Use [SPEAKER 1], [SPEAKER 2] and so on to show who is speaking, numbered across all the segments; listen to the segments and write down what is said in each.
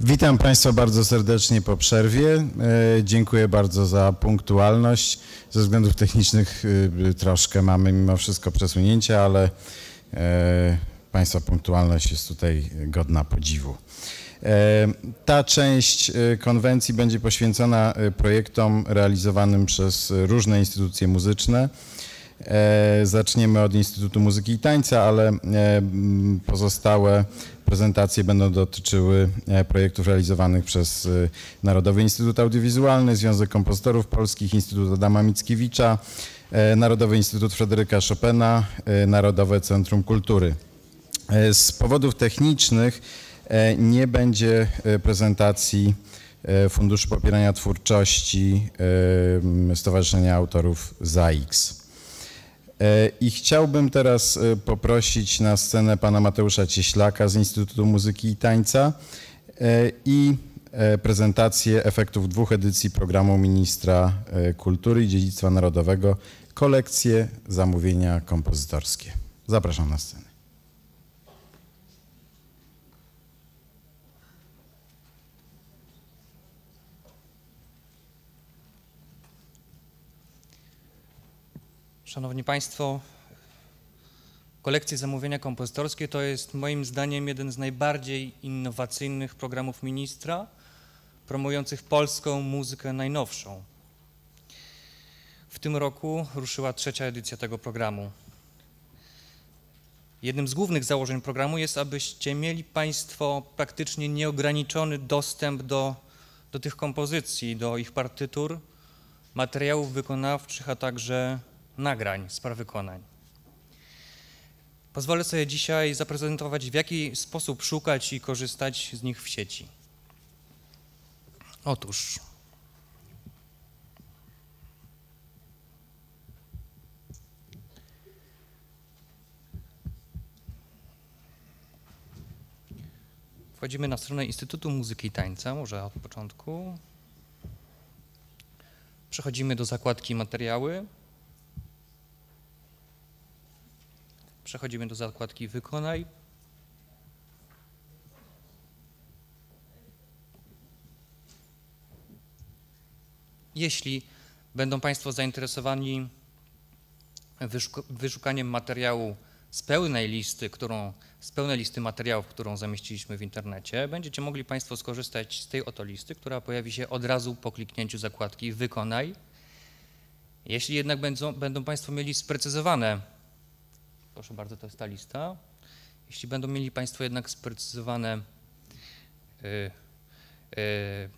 [SPEAKER 1] Witam Państwa bardzo serdecznie po przerwie. E, dziękuję bardzo za punktualność. Ze względów technicznych e, troszkę mamy mimo wszystko przesunięcia, ale e, Państwa punktualność jest tutaj godna podziwu. Ta część konwencji będzie poświęcona projektom realizowanym przez różne instytucje muzyczne. Zaczniemy od Instytutu Muzyki i Tańca, ale pozostałe Prezentacje będą dotyczyły e, projektów realizowanych przez e, Narodowy Instytut Audiowizualny, Związek Kompozytorów Polskich, Instytut Adama Mickiewicza, e, Narodowy Instytut Fryderyka Chopina, Narodowe Centrum Kultury. Z powodów technicznych nie będzie prezentacji Funduszu Popierania Twórczości Stowarzyszenia Autorów ZAIX. E, I chciałbym teraz e, poprosić na scenę pana Mateusza Cieślaka z Instytutu Muzyki i Tańca e, i prezentację efektów dwóch edycji programu Ministra Kultury i Dziedzictwa Narodowego Kolekcje Zamówienia Kompozytorskie. Zapraszam na scenę.
[SPEAKER 2] Szanowni Państwo, kolekcje zamówienia kompozytorskie to jest moim zdaniem jeden z najbardziej innowacyjnych programów ministra promujących polską muzykę najnowszą. W tym roku ruszyła trzecia edycja tego programu. Jednym z głównych założeń programu jest, abyście mieli Państwo praktycznie nieograniczony dostęp do, do tych kompozycji, do ich partytur, materiałów wykonawczych, a także nagrań z wykonań. Pozwolę sobie dzisiaj zaprezentować, w jaki sposób szukać i korzystać z nich w sieci. Otóż Wchodzimy na stronę Instytutu Muzyki i Tańca, może od początku. Przechodzimy do zakładki materiały. Przechodzimy do zakładki Wykonaj. Jeśli będą Państwo zainteresowani wyszukaniem materiału z pełnej listy, którą, z pełnej listy materiałów, którą zamieściliśmy w internecie, będziecie mogli Państwo skorzystać z tej oto listy, która pojawi się od razu po kliknięciu zakładki Wykonaj. Jeśli jednak będą, będą Państwo mieli sprecyzowane Proszę bardzo, to jest ta lista. Jeśli będą mieli Państwo jednak sprecyzowane yy, yy,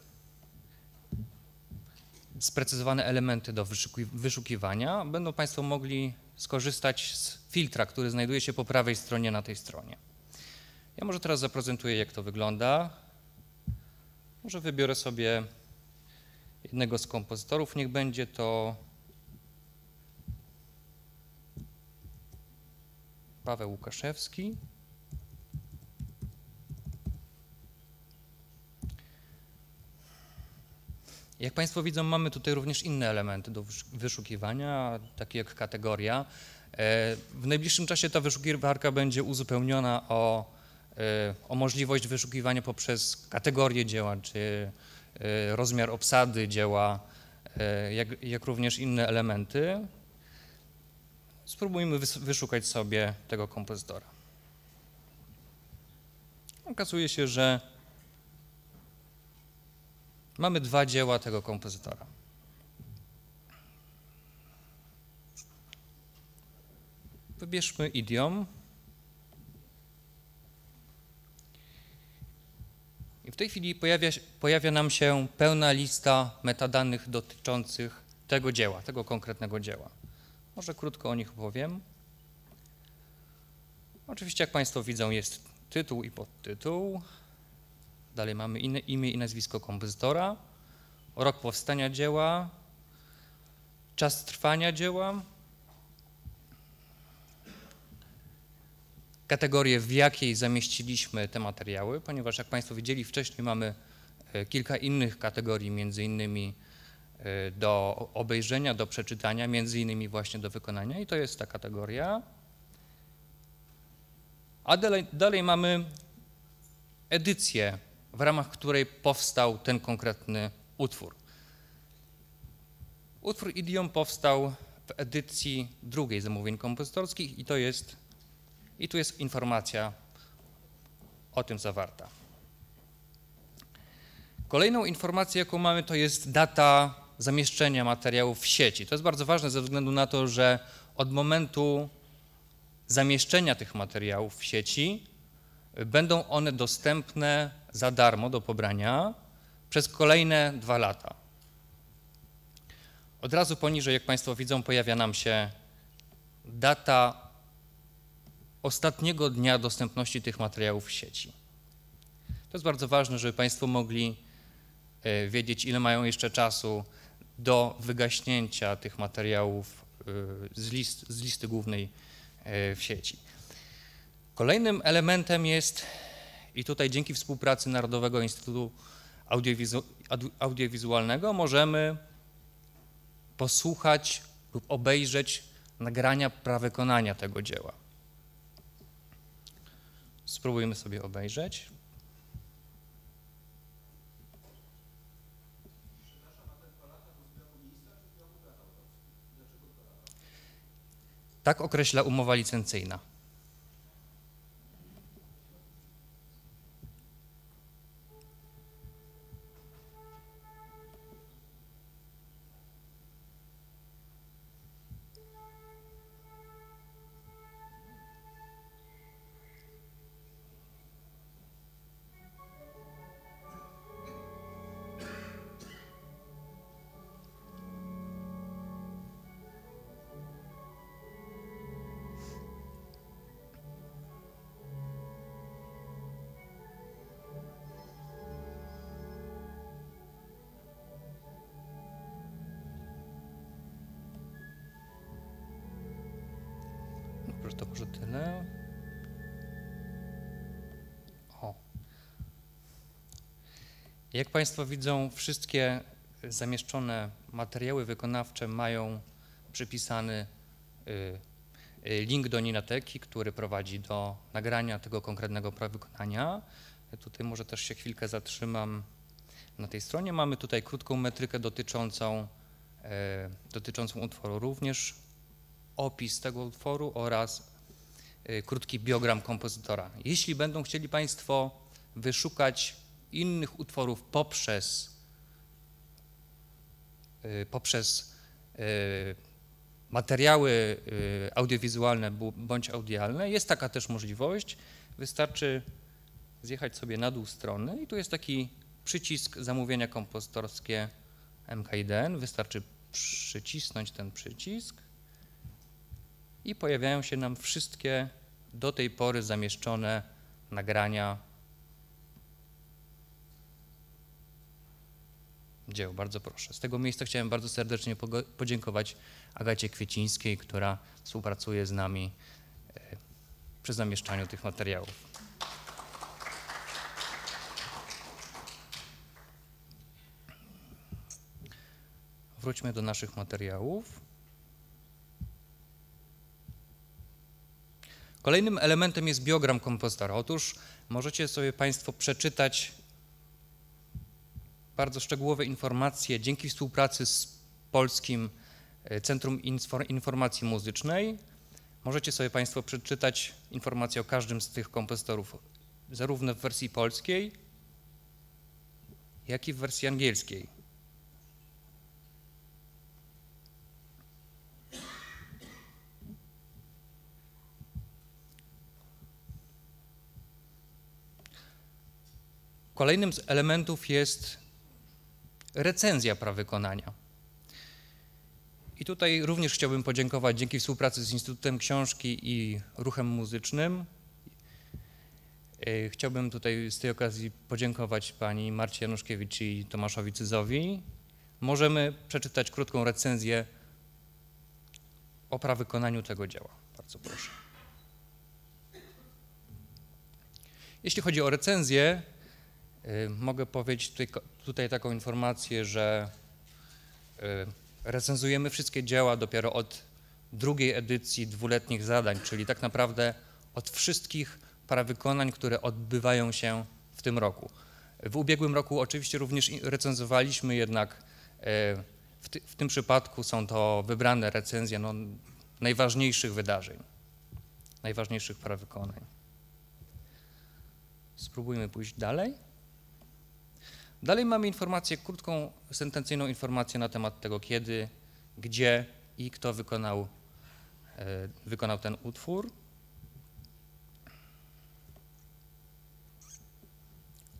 [SPEAKER 2] sprecyzowane elementy do wyszukiwania, będą Państwo mogli skorzystać z filtra, który znajduje się po prawej stronie na tej stronie. Ja może teraz zaprezentuję, jak to wygląda. Może wybiorę sobie jednego z kompozytorów, niech będzie to Paweł Łukaszewski. Jak Państwo widzą, mamy tutaj również inne elementy do wyszukiwania, takie jak kategoria. E, w najbliższym czasie ta wyszukiwarka będzie uzupełniona o, e, o możliwość wyszukiwania poprzez kategorię dzieła, czy e, rozmiar obsady dzieła, jak, jak również inne elementy. Spróbujmy wyszukać sobie tego kompozytora. Okazuje się, że mamy dwa dzieła tego kompozytora. Wybierzmy idiom. I w tej chwili pojawia, pojawia nam się pełna lista metadanych dotyczących tego dzieła, tego konkretnego dzieła. Może krótko o nich opowiem. Oczywiście, jak Państwo widzą, jest tytuł i podtytuł. Dalej mamy imię i nazwisko kompozytora, rok powstania dzieła, czas trwania dzieła, kategorię, w jakiej zamieściliśmy te materiały, ponieważ jak Państwo widzieli wcześniej mamy e, kilka innych kategorii, między innymi do obejrzenia, do przeczytania, między innymi właśnie do wykonania i to jest ta kategoria. A dalej, dalej mamy edycję w ramach której powstał ten konkretny utwór. Utwór Idiom powstał w edycji drugiej zamówień kompozytorskich i to jest, i tu jest informacja o tym zawarta. Kolejną informacją, jaką mamy, to jest data zamieszczenia materiałów w sieci. To jest bardzo ważne ze względu na to, że od momentu zamieszczenia tych materiałów w sieci będą one dostępne za darmo do pobrania przez kolejne dwa lata. Od razu poniżej, jak Państwo widzą, pojawia nam się data ostatniego dnia dostępności tych materiałów w sieci. To jest bardzo ważne, żeby Państwo mogli e, wiedzieć, ile mają jeszcze czasu do wygaśnięcia tych materiałów e, z, list, z listy głównej e, w sieci. Kolejnym elementem jest, i tutaj dzięki współpracy Narodowego Instytutu Audiowizu Audiowizualnego możemy posłuchać lub obejrzeć nagrania prawykonania tego dzieła. Spróbujmy sobie obejrzeć. Tak określa umowa licencyjna. Jak Państwo widzą, wszystkie zamieszczone materiały wykonawcze mają przypisany y, y, link do Ninateki, który prowadzi do nagrania tego konkretnego wykonania. Tutaj może też się chwilkę zatrzymam na tej stronie. Mamy tutaj krótką metrykę dotyczącą, e, dotyczącą utworu również opis tego utworu oraz y, krótki biogram kompozytora. Jeśli będą chcieli Państwo wyszukać innych utworów poprzez, y, poprzez y, materiały audiowizualne bądź audialne, jest taka też możliwość. Wystarczy zjechać sobie na dół strony i tu jest taki przycisk zamówienia kompozytorskie MKIDN. Wystarczy przycisnąć ten przycisk i pojawiają się nam wszystkie do tej pory zamieszczone nagrania dzieł. Bardzo proszę. Z tego miejsca chciałem bardzo serdecznie podziękować Agacie Kwiecińskiej, która współpracuje z nami e, przy zamieszczaniu tych materiałów. Wróćmy do naszych materiałów. Kolejnym elementem jest biogram kompozytora. Otóż możecie sobie Państwo przeczytać bardzo szczegółowe informacje dzięki współpracy z Polskim e, Centrum Informacji Muzycznej. Możecie sobie Państwo przeczytać informacje o każdym z tych kompozytorów, zarówno w wersji polskiej, jak i w wersji angielskiej. Kolejnym z elementów jest recenzja prawykonania. I tutaj również chciałbym podziękować dzięki współpracy z Instytutem Książki i Ruchem Muzycznym. E, chciałbym tutaj z tej okazji podziękować pani Marcie Januszkiewicz i Tomaszowi Cyzowi. Możemy przeczytać krótką recenzję o prawykonaniu tego dzieła. Bardzo proszę. Jeśli chodzi o recenzję, Y, mogę powiedzieć tutaj, tutaj taką informację, że y, recenzujemy wszystkie dzieła dopiero od drugiej edycji dwuletnich zadań, czyli tak naprawdę od wszystkich parawykonań, które odbywają się w tym roku. W ubiegłym roku oczywiście również recenzowaliśmy, jednak e, w, ty, w tym przypadku są to wybrane recenzje no, najważniejszych wydarzeń, najważniejszych prawykonań. Spróbujmy pójść dalej. Dalej mamy informację, krótką, sentencyjną informację na temat tego, kiedy, gdzie i kto wykonał, e, wykonał ten utwór.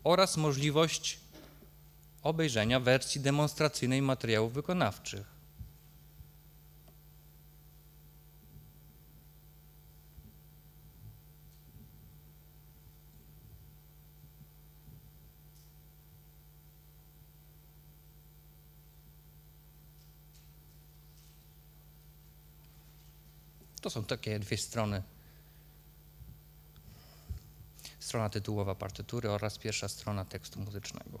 [SPEAKER 2] Oraz możliwość obejrzenia wersji demonstracyjnej materiałów wykonawczych. To są takie dwie strony. Strona tytułowa partytury oraz pierwsza strona tekstu muzycznego.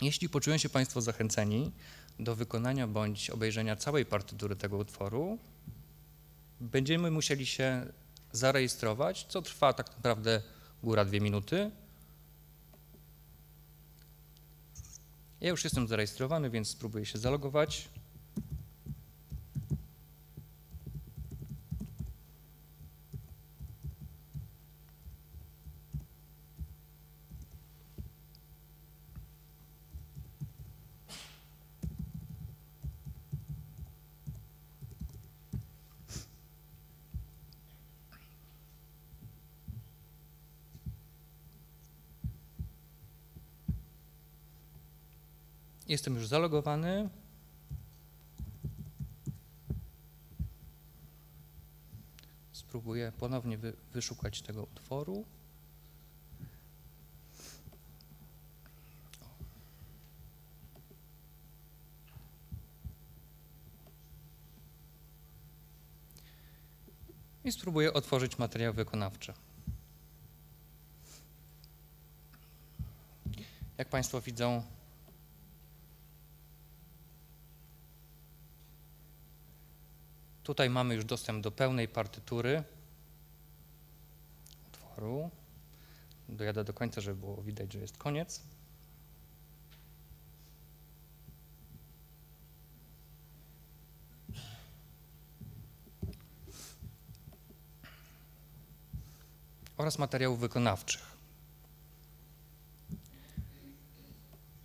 [SPEAKER 2] Jeśli poczują się Państwo zachęceni do wykonania bądź obejrzenia całej partytury tego utworu, będziemy musieli się zarejestrować, co trwa tak naprawdę góra dwie minuty. Ja już jestem zarejestrowany, więc spróbuję się zalogować. Jestem już zalogowany. Spróbuję ponownie wy, wyszukać tego utworu. I spróbuję otworzyć materiał wykonawczy. Jak Państwo widzą, Tutaj mamy już dostęp do pełnej partytury utworu. Dojadę do końca, żeby było widać, że jest koniec. Oraz materiałów wykonawczych.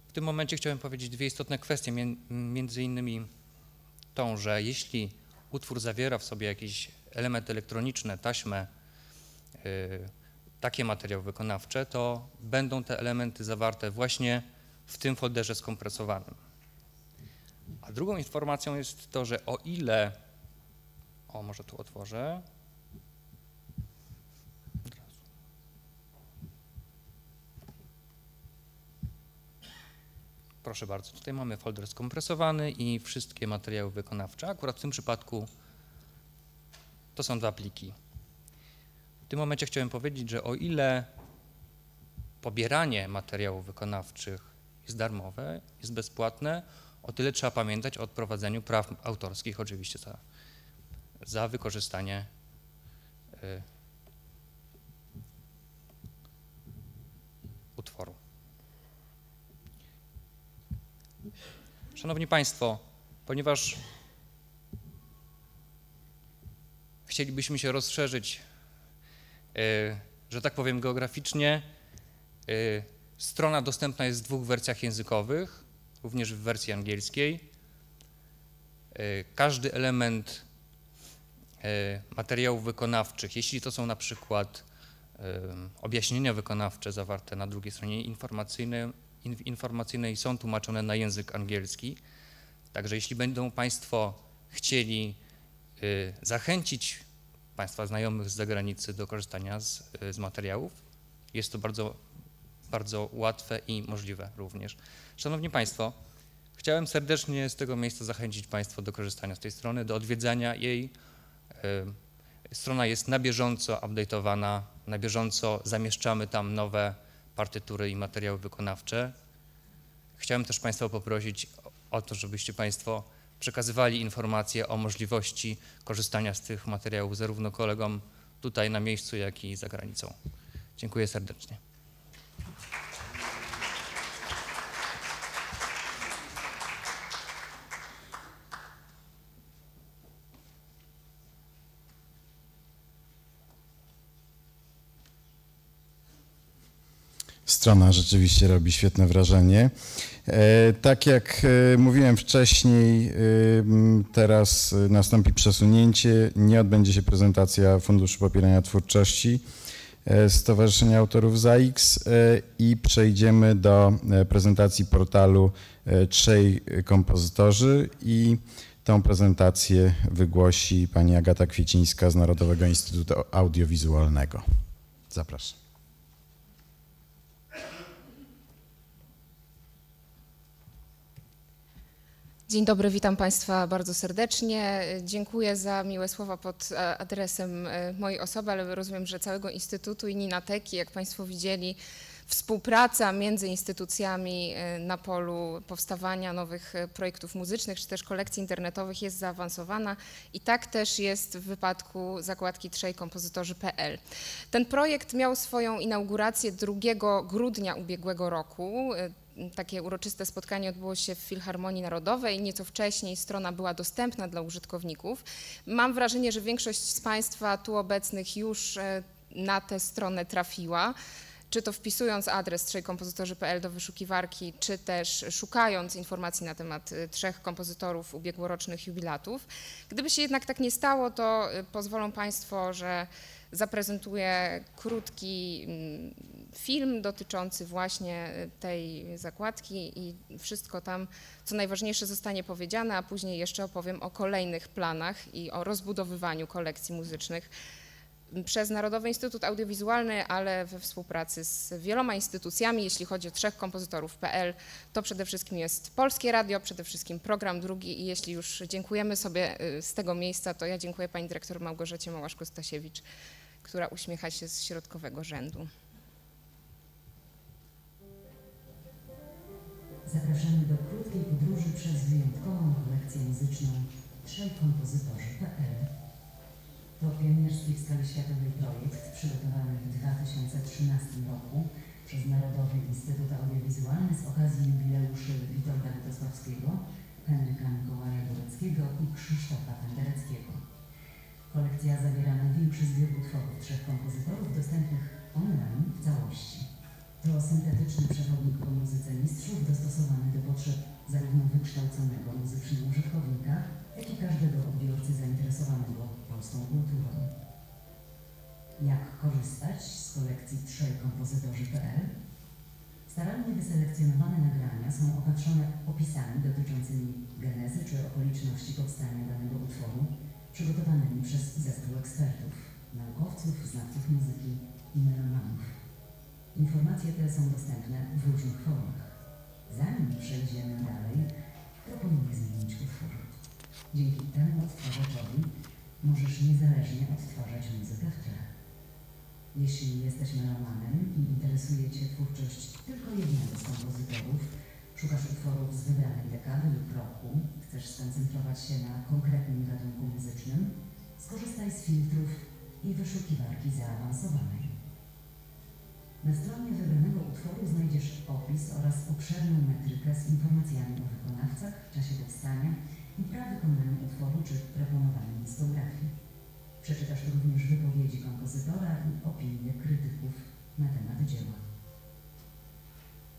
[SPEAKER 2] W tym momencie chciałem powiedzieć dwie istotne kwestie, między innymi tą, że jeśli utwór zawiera w sobie jakiś element elektroniczny, taśmę, y, takie materiały wykonawcze, to będą te elementy zawarte właśnie w tym folderze skompresowanym. A drugą informacją jest to, że o ile, o może tu otworzę, Proszę bardzo, tutaj mamy folder skompresowany i wszystkie materiały wykonawcze. Akurat w tym przypadku to są dwa pliki. W tym momencie chciałem powiedzieć, że o ile pobieranie materiałów wykonawczych jest darmowe, jest bezpłatne, o tyle trzeba pamiętać o odprowadzeniu praw autorskich, oczywiście za, za wykorzystanie y, utworu. Szanowni Państwo, ponieważ chcielibyśmy się rozszerzyć, y, że tak powiem, geograficznie, y, strona dostępna jest w dwóch wersjach językowych, również w wersji angielskiej. Y, Każdy element materiałów wykonawczych, jeśli to są na przykład objaśnienia wykonawcze zawarte na drugiej stronie informacyjnej, in- informacyjnej są tłumaczone na język angielski. Także jeśli będą Państwo chcieli y, zachęcić Państwa znajomych z zagranicy do korzystania z, y, z materiałów, jest to bardzo, bardzo łatwe i możliwe również. Szanowni Państwo, chciałem serdecznie z tego miejsca zachęcić Państwa do korzystania z tej strony, do odwiedzania jej. Y, Strona jest na bieżąco update'owana, na bieżąco zamieszczamy tam nowe partytury i materiały wykonawcze. Chciałem też Państwa poprosić o- to, żebyście Państwo przekazywali informacje o możliwości korzystania z tych materiałów zarówno kolegom tutaj na miejscu, jak i za granicą. Dziękuję serdecznie.
[SPEAKER 1] Strona rzeczywiście robi świetne wrażenie. E, tak jak e, mówiłem wcześniej, e, teraz nastąpi przesunięcie. Nie odbędzie się prezentacja Funduszu Popierania Twórczości Stowarzyszenia Autorów ZAIX i przejdziemy do prezentacji portalu Trzej Kompozytorzy i Tą prezentację wygłosi pani Agata Kwiecińska z Narodowego Instytutu Audiowizualnego. Zapraszam.
[SPEAKER 3] Dzień dobry, witam Państwa bardzo serdecznie. Dziękuję za miłe słowa pod e, adresem e, mojej osoby, ale rozumiem, że całego Instytutu i Ninateki, jak Państwo widzieli, współpraca między instytucjami e, na polu powstawania nowych projektów muzycznych czy też kolekcji internetowych jest zaawansowana i tak też jest w wypadku zakładki trzej kompozytorzy.pl. Ten projekt miał swoją inaugurację 2 grudnia ubiegłego roku takie uroczyste spotkanie odbyło się w Filharmonii Narodowej. Nieco wcześniej strona była dostępna dla użytkowników. Mam wrażenie, że większość z Państwa tu obecnych już e, na tę stronę trafiła czy to wpisując adres trzejkompozytorzy.pl do wyszukiwarki, czy też szukając informacji na temat e, trzech kompozytorów ubiegłorocznych jubilatów. Gdyby się jednak tak nie stało, to e, pozwolą Państwo, że zaprezentuję krótki mm, film dotyczący właśnie tej zakładki i wszystko tam, co najważniejsze zostanie powiedziane, a później jeszcze opowiem o kolejnych planach i o rozbudowywaniu kolekcji muzycznych przez Narodowy Instytut Audiowizualny, ale we współpracy z wieloma instytucjami. Jeśli chodzi o trzech kompozytorów.pl, to przede wszystkim jest Polskie Radio, przede wszystkim program drugi i jeśli już dziękujemy sobie y, z tego miejsca, to ja dziękuję pani dyrektor Małgorzacie Małaszko-Stasiewicz, która uśmiecha się z środkowego rzędu.
[SPEAKER 4] Zapraszamy do krótkiej podróży przez wyjątkową kolekcję muzyczną Trzej Kompozytorzy.pl. To pionierski w skali światowej projekt przygotowany w 2013 roku przez Narodowy Instytut Audiowizualny z okazji jubileuszy Witolda Witosławskiego, Henryka Mikołaja Góreckiego i Krzysztofa Pendereckiego. Kolekcja zawiera największy zbiór utworów trzech kompozytorów dostępnych online w całości. To syntetyczny przewodnik po muzyce mistrzów dostosowany do potrzeb zarówno wykształconego muzycznie użytkownika, jak i każdego odbiorcy zainteresowanego polską kulturą. Jak korzystać z kolekcji trzej kompozytorzy.pl? Starannie wyselekcjonowane nagrania są opatrzone opisami dotyczącymi genezy czy okoliczności powstania danego utworu, przygotowanymi przez zespół ekspertów, naukowców, znawców muzyki i melomanów. Informacje te są dostępne w różnych formach. Zanim przejdziemy dalej, proponuję zmienić utwór. Dzięki temu odtwarzaczowi możesz niezależnie odtwarzać muzykę w tle. Jeśli jesteś melomanem i interesuje Cię twórczość tylko jednego z kompozytorów, szukasz utworów z wybranej dekady lub roku, chcesz skoncentrować się na konkretnym gatunku muzycznym, skorzystaj z filtrów i wyszukiwarki zaawansowanej. Na stronie wybranego utworu znajdziesz opis oraz obszerną metrykę z informacjami o wykonawcach, czasie powstania i prawykonaniu utworu czy proponowanej dyskografii. Przeczytasz również wypowiedzi kompozytora i opinie krytyków na temat dzieła.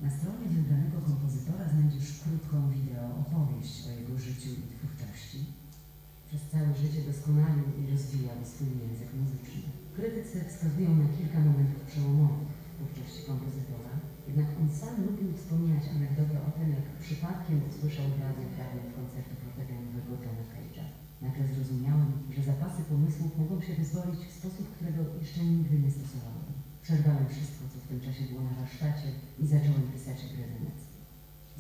[SPEAKER 4] Na stronie wybranego kompozytora znajdziesz krótką wideo opowieść o jego życiu i twórczości. Przez całe życie doskonalił i rozwijał swój język muzyczny. Krytycy wskazują na kilka momentów przełomowych twórczości kompozytora, jednak on sam lubił wspominać anegdotę o tym, jak przypadkiem usłyszał w radiu fragment koncertu fortepianowego Johna Cage'a. Nagle zrozumiałem, że zapasy pomysłów mogą się wyzwolić w sposób, którego jeszcze nigdy nie stosowałem. Przerwałem wszystko, co w tym czasie było na warsztacie i zacząłem pisać gry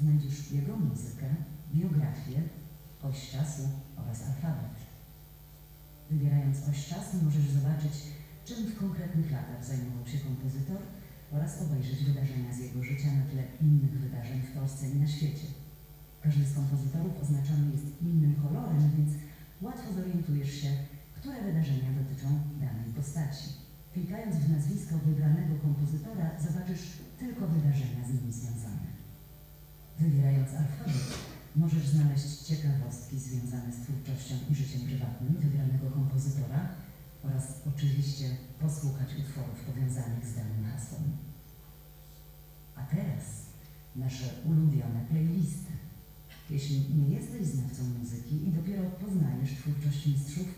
[SPEAKER 4] Znajdziesz jego muzykę, biografię, oś czasu oraz alfabet. Wybierając oś czasu możesz zobaczyć, czym w konkretnych latach zajmował się kompozytor oraz obejrzeć wydarzenia z jego życia na tle innych wydarzeń w Polsce i na świecie. Każdy z kompozytorów oznaczony jest innym kolorem, więc łatwo zorientujesz się, które wydarzenia dotyczą danej postaci. Klikając w nazwisko wybranego kompozytora zobaczysz tylko wydarzenia z nim związane. Wybierając alfabet możesz znaleźć ciekawostki związane z twórczością i życiem prywatnym wybranego kompozytora, oraz oczywiście posłuchać utworów powiązanych z danym hasłem. nasze ulubione playlisty. Jeśli nie jesteś znawcą muzyki i dopiero poznajesz twórczość mistrzów,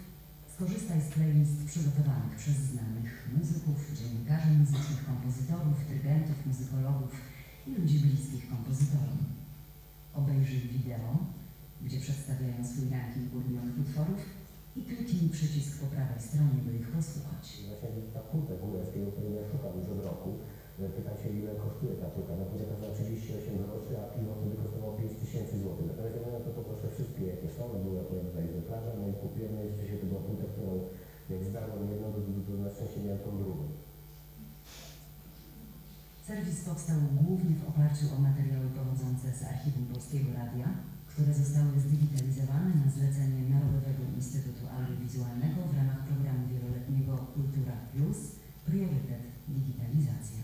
[SPEAKER 4] skorzystaj z playlist przygotowanych przez znanych muzyków, dziennikarzy muzycznych, kompozytorów, dyrygentów, muzykologów i ludzi bliskich kompozytorom. Obejrzyj wideo, gdzie przedstawiają swój ranking ulubionych utworów i kliknij przycisk po prawej stronie, by ich posłuchać.
[SPEAKER 5] Właśnie ta płyta góralskiego, której ja szukam już od roku. Pytam się, ile kosztuje ta płyta. No płyta kosztowała 38 groszy, a piwo wtedy kosztowało 5 tysięcy złotych. Natomiast ja miałem to poproszę wszystkie, jakie są. One były akurat tutaj egzemplarza, no i kupiłem, no rzeczywiście to była płyta, którą jak zdarłem jedną, to, to na szczęście miałem tą drugą.
[SPEAKER 4] Serwis powstał głównie w oparciu o materiały pochodzące z archiwum Polskiego Radia, które zostały zdigitalizowane na zlecenie Narodowego Instytutu Audiowizualnego w ramach programu wieloletniego Kultura Plus Priorytet Digitalizacja.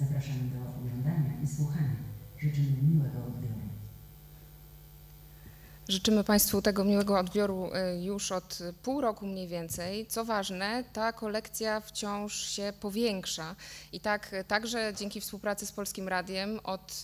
[SPEAKER 4] Zapraszamy do oglądania i słuchania. Życzymy miłego odbioru.
[SPEAKER 3] Życzymy Państwu tego miłego odbioru y, już od pół roku mniej więcej. Co ważne, ta kolekcja wciąż się powiększa i tak także dzięki współpracy z Polskim Radiem od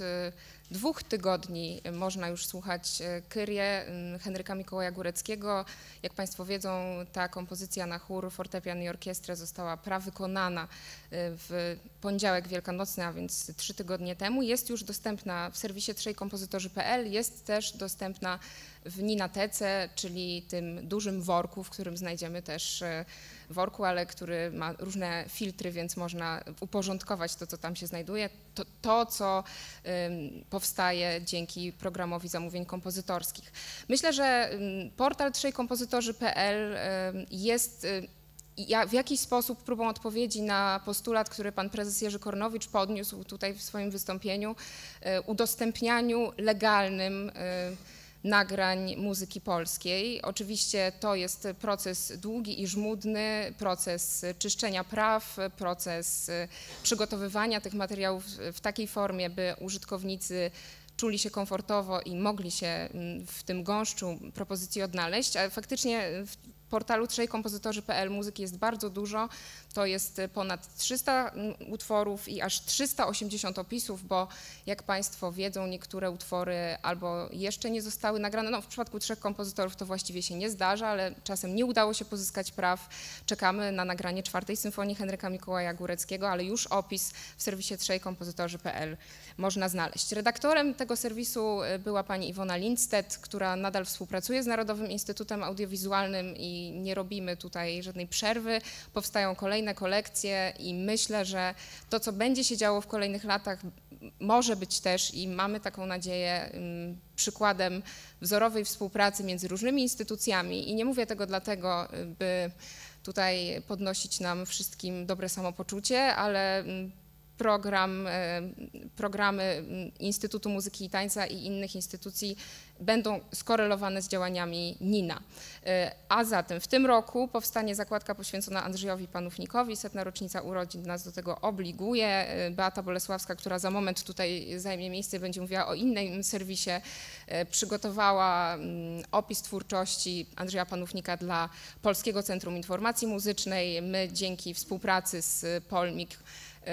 [SPEAKER 3] dwóch tygodni można już słuchać y, Kyrie Henryka Mikołaja Góreckiego. Jak Państwo wiedzą, ta kompozycja na chór, fortepian i orkiestrę została prawykonana w poniedziałek wielkanocny, a więc trzy tygodnie temu. Jest już dostępna w serwisie trzejkompozytorzy.pl, jest też dostępna w Ninatece, czyli tym dużym worku, w którym znajdziemy też e, worku, ale który ma różne filtry, więc można uporządkować to, co tam się znajduje. To, to co powstaje dzięki programowi zamówień kompozytorskich. Myślę, że portal trzejkompozytorzy.pl jest y, ja w jakiś sposób próbą odpowiedzi na postulat, który pan prezes Jerzy Kornowicz podniósł tutaj w swoim wystąpieniu, y, udostępnianiu legalnym y, nagrań muzyki polskiej. Oczywiście to jest proces długi i żmudny, proces czyszczenia praw, proces przygotowywania tych materiałów w takiej formie, by użytkownicy czuli się komfortowo i mogli się mm, w tym gąszczu propozycji odnaleźć, ale faktycznie w portalu trzejkompozytorzy.pl muzyki jest bardzo dużo. To jest ponad 300 mm, utworów i aż 380 opisów, bo jak Państwo wiedzą, niektóre utwory albo jeszcze nie zostały nagrane. No, w przypadku trzech kompozytorów to właściwie się nie zdarza, ale czasem nie udało się pozyskać praw. Czekamy na nagranie czwartej symfonii Henryka Mikołaja Góreckiego, ale już opis w serwisie trzejkompozytorzy.pl można znaleźć. Redaktorem tego serwisu y, była pani Iwona Lindstedt, która nadal współpracuje z Narodowym Instytutem Audiowizualnym i nie robimy tutaj żadnej przerwy. Powstają kolejne kolekcje i myślę, że to, co będzie się działo w kolejnych latach, może być też i mamy taką nadzieję przykładem wzorowej współpracy między różnymi instytucjami i nie mówię tego dlatego, by tutaj podnosić nam wszystkim dobre samopoczucie, ale program, e, programy Instytutu Muzyki i Tańca i innych instytucji będą skorelowane z działaniami NINA. E, a zatem w tym roku powstanie zakładka poświęcona Andrzejowi Panównikowi, setna rocznica urodzin nas do tego obliguje. E, Beata Bolesławska, która za moment tutaj zajmie miejsce, będzie mówiła o innym serwisie, przygotowała opis twórczości Andrzeja Panównika dla Polskiego Centrum Informacji Muzycznej. My dzięki współpracy z Polmik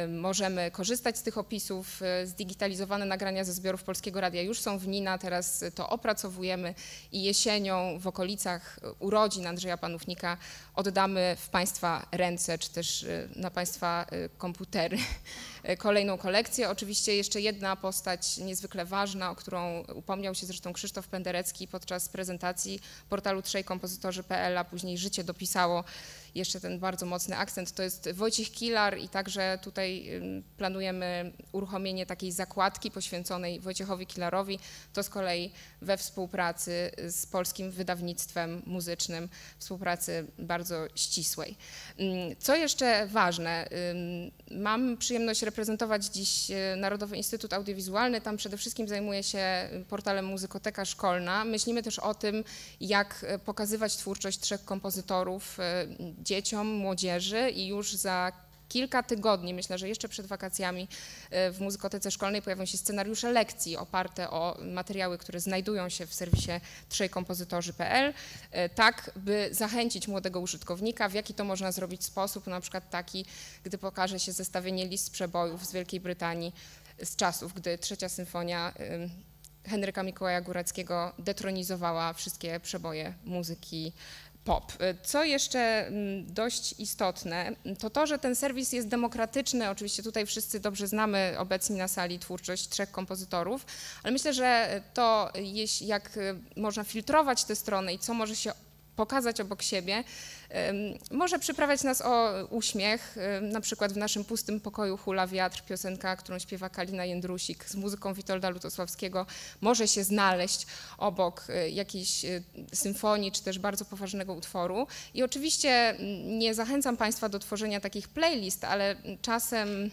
[SPEAKER 3] możemy korzystać z tych opisów. E, zdigitalizowane nagrania ze zbiorów Polskiego Radia już są w NINA, teraz to opracowujemy i jesienią w okolicach urodzin Andrzeja Panównika oddamy w Państwa ręce, czy też e, na Państwa e, komputery kolejną kolekcję. Oczywiście jeszcze jedna postać niezwykle ważna, o którą upomniał się zresztą Krzysztof Penderecki podczas prezentacji portalu trzejkompozytorzy.pl, a później życie dopisało jeszcze ten bardzo mocny akcent, to jest Wojciech Kilar i także tutaj planujemy uruchomienie takiej zakładki poświęconej Wojciechowi Kilarowi, to z kolei we współpracy z polskim wydawnictwem muzycznym, współpracy bardzo ścisłej. Co jeszcze ważne, mam przyjemność reprezentować dziś e, Narodowy Instytut Audiowizualny, tam przede wszystkim zajmuję się portalem Muzykoteka Szkolna. Myślimy też o tym, jak e, pokazywać twórczość trzech kompozytorów e, dzieciom, młodzieży i już za kilka tygodni, myślę, że jeszcze przed wakacjami e, w muzykotece szkolnej pojawią się scenariusze lekcji oparte o materiały, które znajdują się w serwisie trzejkompozytorzy.pl, e, tak by zachęcić młodego użytkownika, w jaki to można zrobić sposób, na przykład taki, gdy pokaże się zestawienie list przebojów z Wielkiej Brytanii z czasów, gdy trzecia symfonia ym, Henryka Mikołaja Góreckiego detronizowała wszystkie przeboje muzyki pop. Y, Co jeszcze mm, dość istotne, to to, że ten serwis jest demokratyczny. Oczywiście tutaj wszyscy dobrze znamy obecni na sali twórczość trzech kompozytorów, ale myślę, że to jak y, można filtrować te strony i co może się pokazać obok siebie, może przyprawiać nas o uśmiech. Na przykład w naszym pustym pokoju hula wiatr, piosenka, którą śpiewa Kalina Jędrusik z muzyką Witolda Lutosławskiego, może się znaleźć obok y, jakiejś y, symfonii czy też bardzo poważnego utworu. I oczywiście mm, nie zachęcam Państwa do tworzenia takich playlist, ale czasem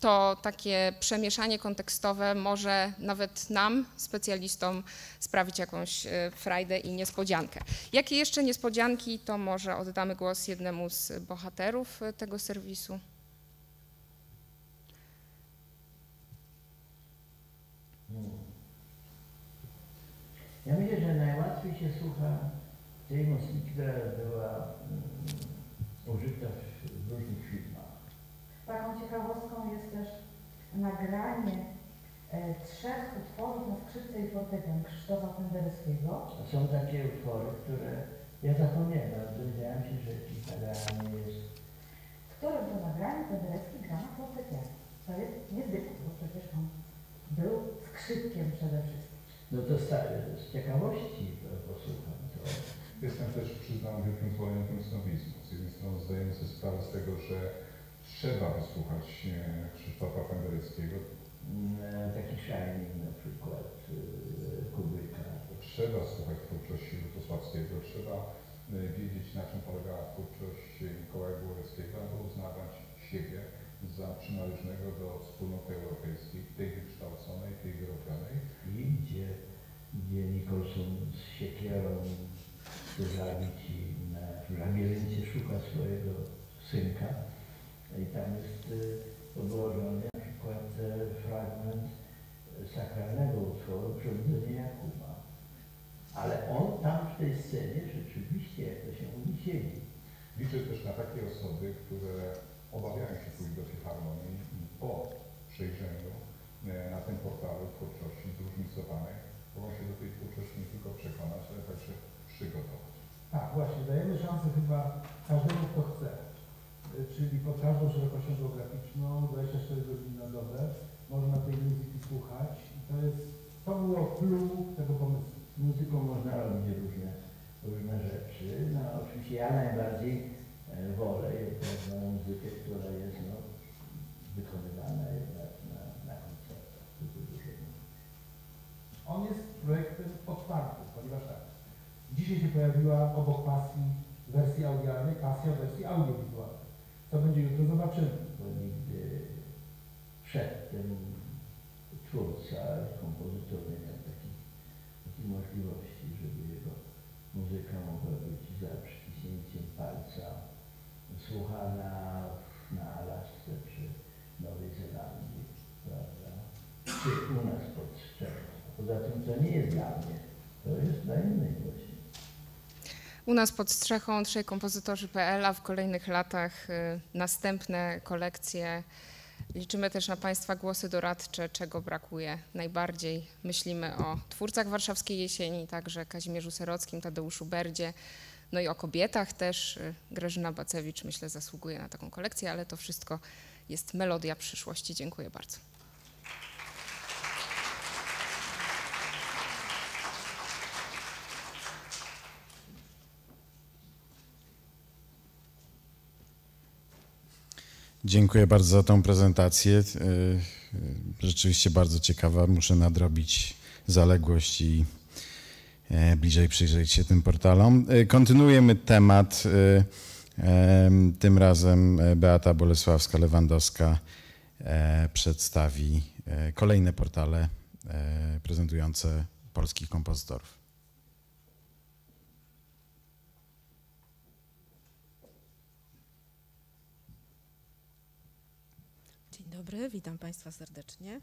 [SPEAKER 3] to takie przemieszanie kontekstowe może nawet nam, specjalistom, sprawić jakąś e, frajdę i niespodziankę. Jakie jeszcze niespodzianki, to może oddamy głos jednemu z bohaterów e, tego serwisu.
[SPEAKER 6] Ja myślę, że najłatwiej się słucha tej muzyki, która była mm, użyta w.
[SPEAKER 7] Taką ciekawostką jest też nagranie e, trzech utworów na skrzypce i fortepian Krzysztofa Pendereckiego.
[SPEAKER 6] A Są takie utwory, które ja zapomniałem, ale dowiedziałem się, że nagranie jest.
[SPEAKER 7] w którym to nagraniu Penderecki gra na fortepianie. To jest niezwykłe, bo przecież on był skrzypkiem przede wszystkim.
[SPEAKER 6] No to z, z ciekawości to posłucham. To,
[SPEAKER 8] Jestem też, przyznam, wielkim zwolennikiem snobizmu. Z jednej strony zdajemy sobie sprawę z tego, że trzeba wysłuchać e, Krzysztofa Pendereckiego,
[SPEAKER 6] mm, taki Shining na przykład y, Kubricka.
[SPEAKER 8] trzeba słuchać twórczości Lutosławskiego, trzeba e, wiedzieć, na czym polegała twórczość Mikołaja Góreckiego, aby uznawać siebie za przynależnego do wspólnoty europejskiej, tej wykształconej, tej wyrobionej.
[SPEAKER 6] I gdzie, gdzie Nicholson z siekierą chce zabić i na w labiryncie szuka swojego synka. I tam jest y, odłożony na przykład e, fragment sakralnego utworu Przebudzenie Jakuba. Ale on tam w tej scenie rzeczywiście, jak to się siedzi.
[SPEAKER 8] Liczę też na takie osoby, które obawiają się pójść do filharmonii i po przejrzeniu e, na tym portalu twórczości zróżnicowanej mogą się do tej twórczości nie tylko przekonać, ale także przygotować.
[SPEAKER 9] Tak, właśnie, dajemy szansę chyba każdemu, kto chce. Y, Czyli pod każdą szerokością geograficzną, 24 godziny na dobę, można tej muzyki słuchać. I to jest, to było clue tego pomysłu.
[SPEAKER 6] Z muzyką można robić różne, różne rzeczy. No oczywiście ja najbardziej e, wolę pewną muzykę, która jest no, wykonywana jednak na, na koncertach.
[SPEAKER 9] On jest projektem otwartym, ponieważ tak, dzisiaj się pojawiła obok pasji wersji audialnej, pasja wersji audiowizualnej. Co będzie jutro, zobaczymy.
[SPEAKER 6] bo nigdy przedtem twórca, kompozytor nie miał takiej możliwości, żeby jego muzyka mogła być za przyciśnięciem palca słuchana na Alasce czy Nowej Zelandii, prawda? Czy u nas pod strzechą. Poza tym to nie jest dla mnie, to jest dla innych właśnie.
[SPEAKER 3] U nas pod strzechą trzej kompozytorzy.pl, a w kolejnych latach y, następne kolekcje. Liczymy też na Państwa głosy doradcze, czego brakuje najbardziej. Myślimy o twórcach warszawskiej jesieni, także Kazimierzu Serockim, Tadeuszu Berdzie, no i o kobietach też. Y, Grażyna Bacewicz myślę zasługuje na taką kolekcję, ale to wszystko jest melodia przyszłości. Dziękuję bardzo.
[SPEAKER 1] Dziękuję bardzo za tą prezentację. Y, y, Rzeczywiście bardzo ciekawa. Muszę nadrobić zaległość i e, bliżej przyjrzeć się tym portalom. Kontynuujemy temat. em, Tym razem e, Beata Bolesławska-Lewandowska e, przedstawi e, kolejne portale e, prezentujące polskich kompozytorów.
[SPEAKER 10] Dzień dobry, witam Państwa serdecznie.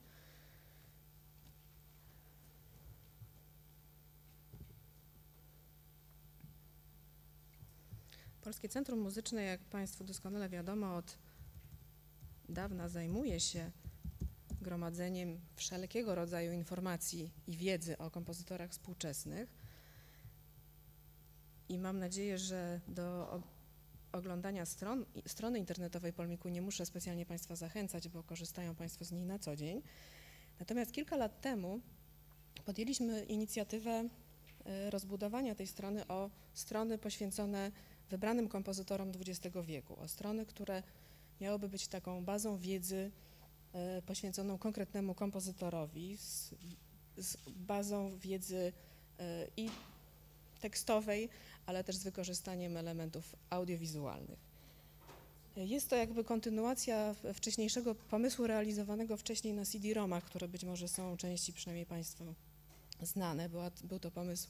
[SPEAKER 10] Polskie Centrum Muzyczne, jak Państwu doskonale wiadomo, od dawna zajmuje się gromadzeniem wszelkiego rodzaju informacji i wiedzy o kompozytorach współczesnych. I mam nadzieję, że do oglądania stron, strony internetowej Polmiku nie muszę specjalnie Państwa zachęcać, bo korzystają Państwo z niej na co dzień. Natomiast kilka lat temu podjęliśmy inicjatywę e, rozbudowania tej strony o strony poświęcone wybranym kompozytorom XX wieku, o strony, które miałyby być taką bazą wiedzy e, poświęconą konkretnemu kompozytorowi, z, z bazą wiedzy e, i tekstowej, ale też z wykorzystaniem elementów audiowizualnych. Jest to jakby kontynuacja wcześniejszego pomysłu realizowanego wcześniej na CD-ROMach, które być może są części przynajmniej Państwu znane. Była, był to pomysł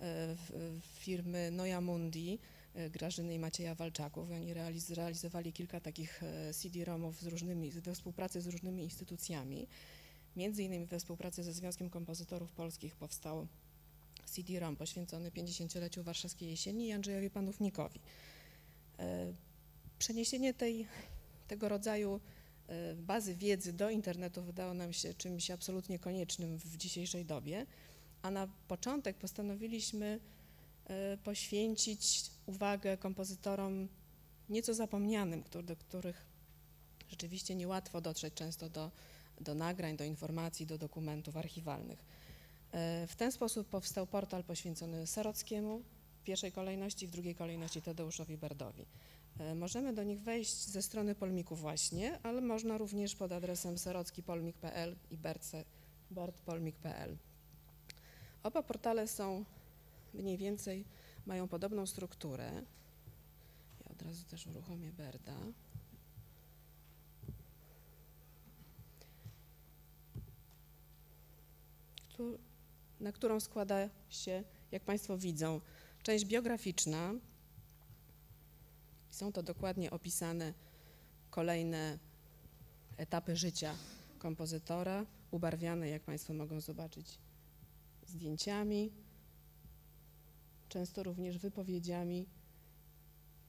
[SPEAKER 10] e, firmy Noja Mundi, e, Grażyny i Macieja Walczaków. Oni realiz, realizowali kilka takich e, CD-ROMów z różnymi, we współpracy z różnymi instytucjami. Między innymi we współpracy ze Związkiem Kompozytorów Polskich powstał CD-ROM poświęcony 50-leciu Warszawskiej Jesieni i Andrzejowi Panównikowi. E, Przeniesienie tej, tego rodzaju e, bazy wiedzy do internetu wydało nam się czymś absolutnie koniecznym w dzisiejszej dobie, a na początek postanowiliśmy e, poświęcić uwagę kompozytorom nieco zapomnianym, do których rzeczywiście niełatwo dotrzeć często do, do nagrań, do informacji, do dokumentów archiwalnych. E, W ten sposób powstał portal poświęcony Sarockiemu w pierwszej kolejności, w drugiej kolejności Tadeuszowi Berdowi. E, Możemy do nich wejść ze strony Polmiku właśnie, ale można również pod adresem serockipolmik.pl i bertpolmik.pl. Oba portale są mniej więcej, mają podobną strukturę. Ja od razu też uruchomię Berda. Któ- na którą składa się, jak Państwo widzą, część biograficzna. Są to dokładnie opisane kolejne etapy życia kompozytora, ubarwiane, jak Państwo mogą zobaczyć, zdjęciami, często również wypowiedziami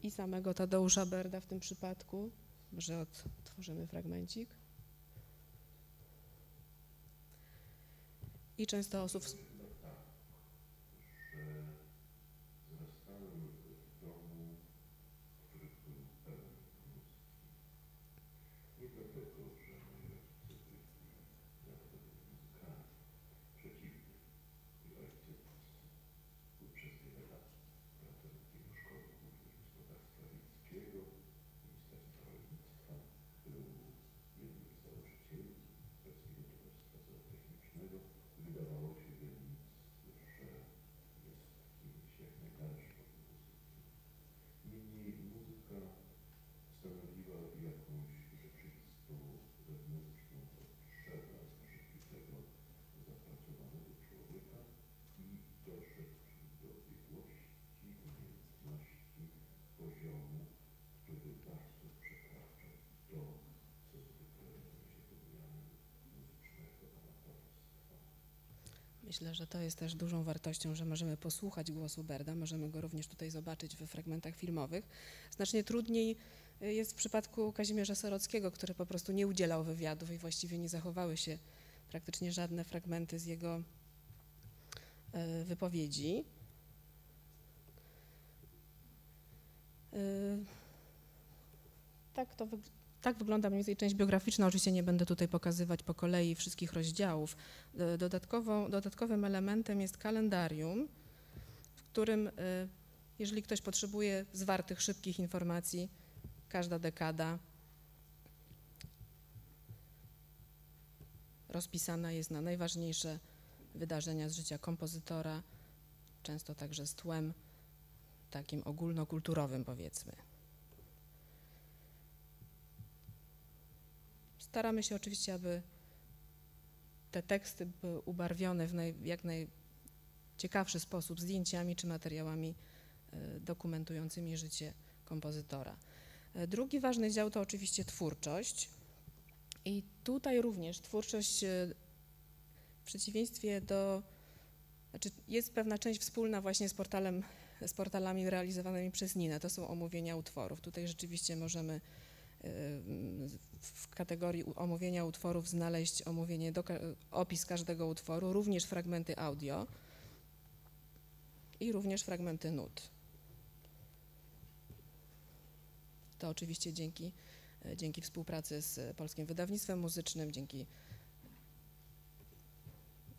[SPEAKER 10] i samego Tadeusza Berda w tym przypadku. Może odtworzymy fragmencik. I często osób. z-
[SPEAKER 11] Niemniej muzyka stanowiła jakąś rzeczywistą wewnętrzną potrzebę życiowego zapracowanego człowieka i doszedł do biegłości, umiejętności, poziomu, który bardzo przekracza to, co zwykle się mianem muzycznego amatorstwa.
[SPEAKER 10] Myślę, że to jest też dużą wartością, że możemy posłuchać głosu Berda, możemy go również tutaj zobaczyć we fragmentach filmowych. Znacznie trudniej y, jest w przypadku Kazimierza Sarockiego, który po prostu nie udzielał wywiadów i właściwie nie zachowały się praktycznie żadne fragmenty z jego y, wypowiedzi. Y, Tak to wyg- tak wygląda mniej więcej część biograficzna. Oczywiście nie będę tutaj pokazywać po kolei wszystkich rozdziałów. E, Dodatkowo, dodatkowym elementem jest kalendarium, w którym, e, jeżeli ktoś potrzebuje zwartych, szybkich informacji, każda dekada rozpisana jest na najważniejsze wydarzenia z życia kompozytora, często także z tłem takim ogólnokulturowym, powiedzmy. Staramy się oczywiście, aby te teksty były ubarwione w naj, jak najciekawszy sposób zdjęciami czy materiałami e, dokumentującymi życie kompozytora. E, Drugi ważny dział to oczywiście twórczość. I tutaj również twórczość e, w przeciwieństwie do, znaczy jest pewna część wspólna właśnie z portalem, z portalami realizowanymi przez Ninę. To są omówienia utworów. Tutaj rzeczywiście możemy w kategorii omówienia utworów znaleźć omówienie do, opis każdego utworu, również fragmenty audio i również fragmenty nut. To oczywiście dzięki, e, dzięki współpracy z Polskim Wydawnictwem Muzycznym, dzięki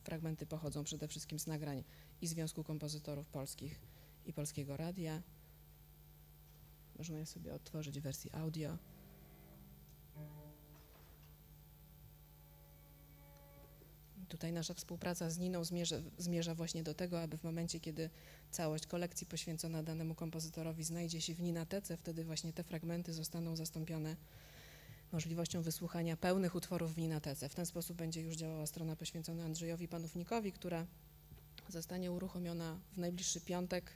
[SPEAKER 10] fragmenty pochodzą przede wszystkim z nagrań i Związku Kompozytorów Polskich i Polskiego Radia. Je sobie odtworzyć w wersji audio. Tutaj nasza współpraca z Niną zmierza, zmierza właśnie do tego, aby w momencie, kiedy całość kolekcji poświęcona danemu kompozytorowi znajdzie się w Ninatece, wtedy właśnie te fragmenty zostaną zastąpione możliwością wysłuchania pełnych utworów w Ninatece. W ten sposób będzie już działała strona poświęcona Andrzejowi Panównikowi, która zostanie uruchomiona w najbliższy piątek,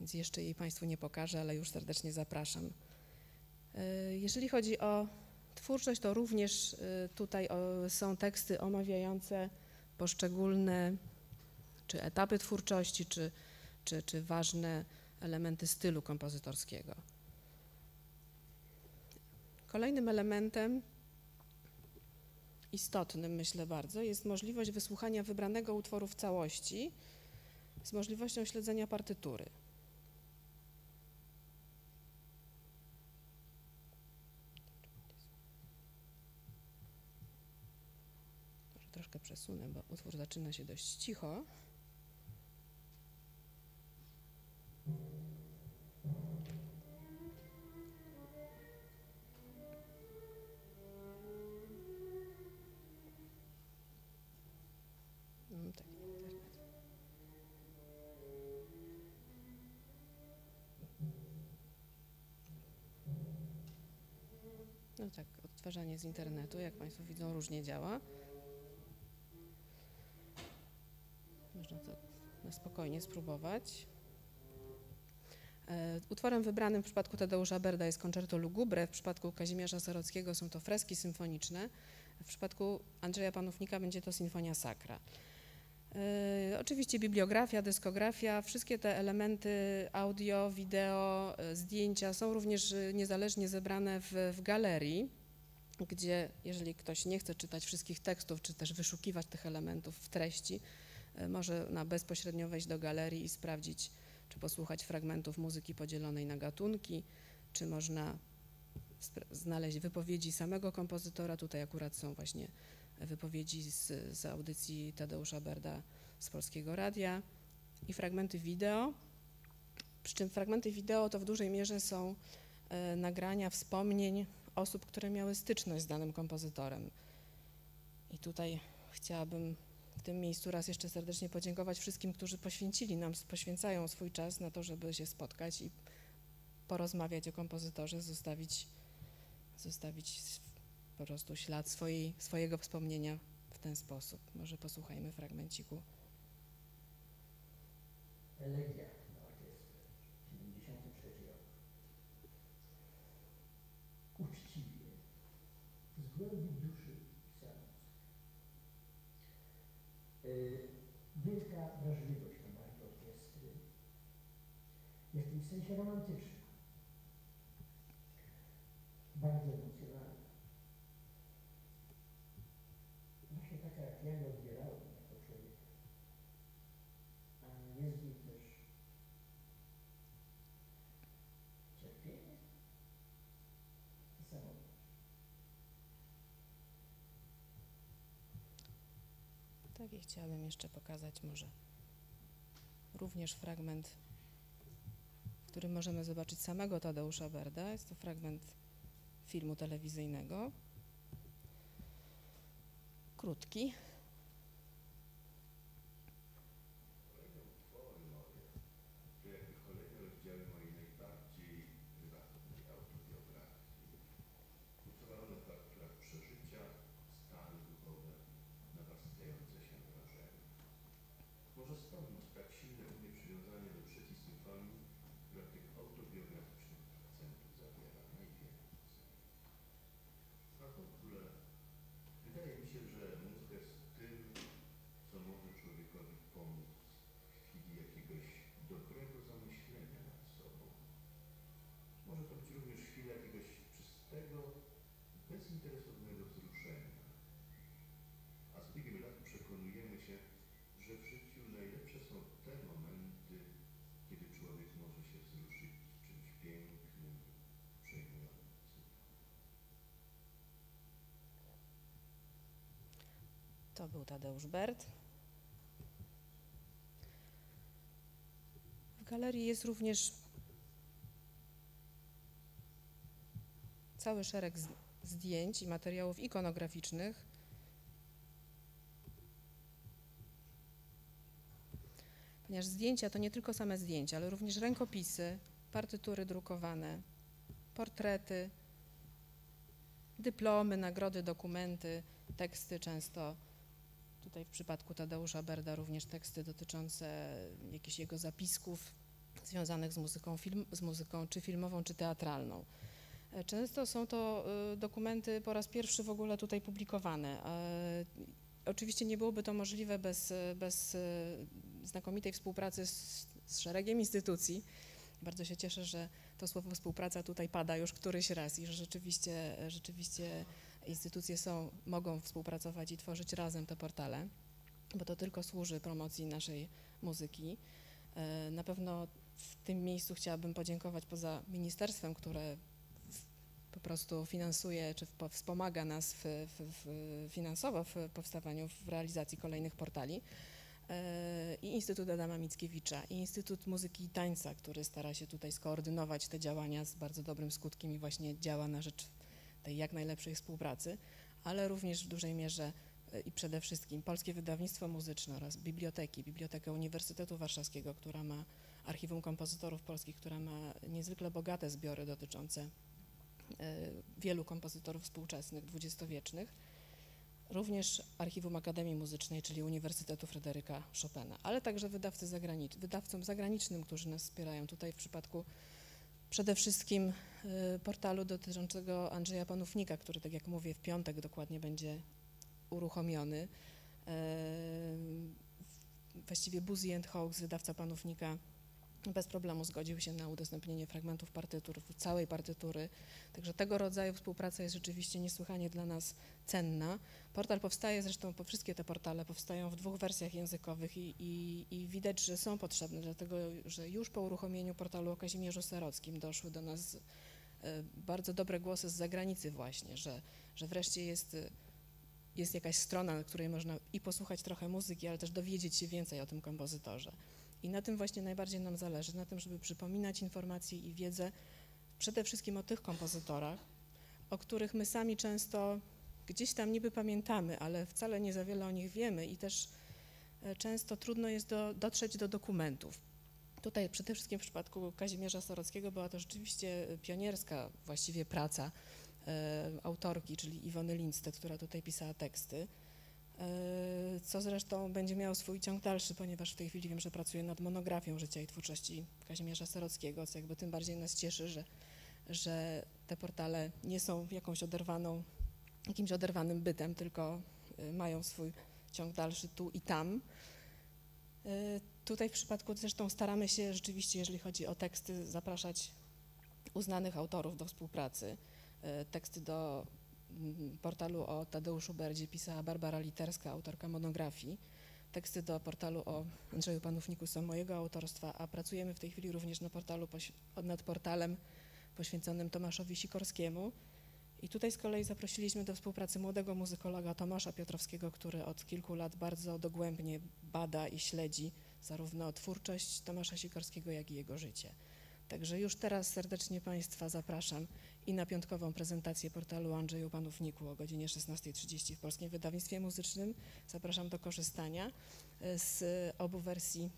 [SPEAKER 10] więc jeszcze jej Państwu nie pokażę, ale już serdecznie zapraszam. Y, Jeżeli chodzi o twórczość, to również y, tutaj są teksty omawiające poszczególne czy etapy twórczości, czy, czy, czy ważne elementy stylu kompozytorskiego. Kolejnym elementem istotnym, myślę bardzo, jest możliwość wysłuchania wybranego utworu w całości z możliwością śledzenia partytury. Może troszkę przesunę, bo utwór zaczyna się dość cicho. Mm, tak, tak. No tak, odtwarzanie z internetu, jak Państwo widzą, różnie działa. Można to na spokojnie spróbować. E, Utworem wybranym w przypadku Tadeusza Berda jest Concerto Lugubre, w przypadku Kazimierza Sarockiego są to freski symfoniczne, w przypadku Andrzeja Panównika będzie to Sinfonia Sacra. E, Oczywiście bibliografia, dyskografia, wszystkie te elementy audio, wideo, e, zdjęcia są również niezależnie zebrane w, w galerii, gdzie jeżeli ktoś nie chce czytać wszystkich tekstów, czy też wyszukiwać tych elementów w treści, może na bezpośrednio wejść do galerii i sprawdzić, czy posłuchać fragmentów muzyki podzielonej na gatunki, czy można znaleźć wypowiedzi samego kompozytora. Tutaj akurat są właśnie wypowiedzi z, z audycji Tadeusza Berda z Polskiego Radia i fragmenty wideo. Przy czym fragmenty wideo to w dużej mierze są e, nagrania wspomnień osób, które miały styczność z danym kompozytorem. I tutaj chciałabym w tym miejscu raz jeszcze serdecznie podziękować wszystkim, którzy poświęcili nam, poświęcają swój czas na to, żeby się spotkać i porozmawiać o kompozytorze, zostawić, zostawić po prostu ślad swojej, swojego wspomnienia w ten sposób. Może posłuchajmy fragmenciku.
[SPEAKER 5] Elegia na orkiestrę, 93 rok. Uczciwie, z głębi wielka wrażliwość na barki orkiestry, w jakimś sensie romantyczna, bardzo emocjonalna. Właśnie taka, jak ja ją odbierałem jako człowiek. A jest w niej też cierpienie i samotność.
[SPEAKER 10] Tak i chciałabym jeszcze pokazać może również fragment, w którym możemy zobaczyć samego Tadeusza Berda. Jest to fragment filmu telewizyjnego. Krótki.
[SPEAKER 11] Nastąpił już chwilę jakiegoś czystego, bezinteresownego wzruszenia. A z biegiem lat przekonujemy się, że w życiu najlepsze są te momenty, kiedy człowiek może się wzruszyć czymś pięknym, przejmującym.
[SPEAKER 10] To był Tadeusz Bert. W galerii jest również cały szereg zdjęć i materiałów ikonograficznych. Ponieważ zdjęcia to nie tylko same zdjęcia, ale również rękopisy, partytury drukowane, portrety, dyplomy, nagrody, dokumenty, teksty często. Tutaj w przypadku Tadeusza Berda również teksty dotyczące jakichś jego zapisków związanych z muzyką, film, z muzyką czy filmową, czy teatralną. E, często są to e, dokumenty po raz pierwszy w ogóle tutaj publikowane. E, oczywiście nie byłoby to możliwe bez, bez znakomitej współpracy z, z szeregiem instytucji. Bardzo się cieszę, że to słowo współpraca tutaj pada już któryś raz i że rzeczywiście, rzeczywiście instytucje są, mogą współpracować i tworzyć razem te portale, bo to tylko służy promocji naszej muzyki. Na pewno w tym miejscu chciałabym podziękować poza ministerstwem, które po prostu finansuje czy wspomaga nas w, w, w finansowo w powstawaniu, w realizacji kolejnych portali. E, I Instytut Adama Mickiewicza, i Instytut Muzyki i Tańca, który stara się tutaj skoordynować te działania z bardzo dobrym skutkiem i właśnie działa na rzecz tej jak najlepszej współpracy, ale również w dużej mierze e, i przede wszystkim Polskie Wydawnictwo Muzyczne oraz biblioteki, Bibliotekę Uniwersytetu Warszawskiego, która ma Archiwum Kompozytorów Polskich, która ma niezwykle bogate zbiory dotyczące wielu kompozytorów współczesnych, dwudziestowiecznych, również Archiwum Akademii Muzycznej, czyli Uniwersytetu Fryderyka Chopina, ale także wydawcy zagranicz wydawcom zagranicznym, którzy nas wspierają. Tutaj w przypadku przede wszystkim e, portalu dotyczącego Andrzeja Panównika, który, tak jak mówię, w piątek dokładnie będzie uruchomiony. E, właściwie and Hawks, wydawca Panównika, bez problemu zgodził się na udostępnienie fragmentów partytur, całej partytury. Także tego rodzaju współpraca jest rzeczywiście niesłychanie dla nas cenna. Portal powstaje, zresztą po wszystkie te portale powstają w dwóch wersjach językowych i, i, i widać, że są potrzebne, dlatego że już po uruchomieniu portalu o Kazimierzu Serockim doszły do nas e, bardzo dobre głosy z zagranicy właśnie, że, że wreszcie jest, jest jakaś strona, na której można i posłuchać trochę muzyki, ale też dowiedzieć się więcej o tym kompozytorze. I na tym właśnie najbardziej nam zależy, na tym, żeby przypominać informacje i wiedzę przede wszystkim o tych kompozytorach, o których my sami często gdzieś tam niby pamiętamy, ale wcale nie za wiele o nich wiemy i też e, często trudno jest do, dotrzeć do dokumentów. Tutaj przede wszystkim w przypadku Kazimierza Sorockiego była to rzeczywiście pionierska właściwie praca e, autorki, czyli Iwony Lindstedt, która tutaj pisała teksty. E, co zresztą będzie miało swój ciąg dalszy, ponieważ w tej chwili wiem, że pracuję nad monografią życia i twórczości Kazimierza Serockiego, co jakby tym bardziej nas cieszy, że, że te portale nie są jakąś oderwaną, jakimś oderwanym bytem, tylko e, mają swój ciąg dalszy tu i tam. E, tutaj w przypadku zresztą staramy się rzeczywiście, jeżeli chodzi o teksty, zapraszać uznanych autorów do współpracy. Teksty do portalu o Tadeuszu Berdzie pisała Barbara Literska, autorka monografii. Teksty do portalu o Andrzeju Panówniku są mojego autorstwa, a pracujemy w tej chwili również na portalu, nad portalem poświęconym Tomaszowi Sikorskiemu. I tutaj z kolei zaprosiliśmy do współpracy młodego muzykologa Tomasza Piotrowskiego, który od kilku lat bardzo dogłębnie bada i śledzi zarówno twórczość Tomasza Sikorskiego, jak i jego życie. Także już teraz serdecznie Państwa zapraszam i na piątkową prezentację portalu Andrzeju Panówniku o godzinie 16.30 w Polskim Wydawnictwie Muzycznym. Zapraszam do korzystania e, z obu wersji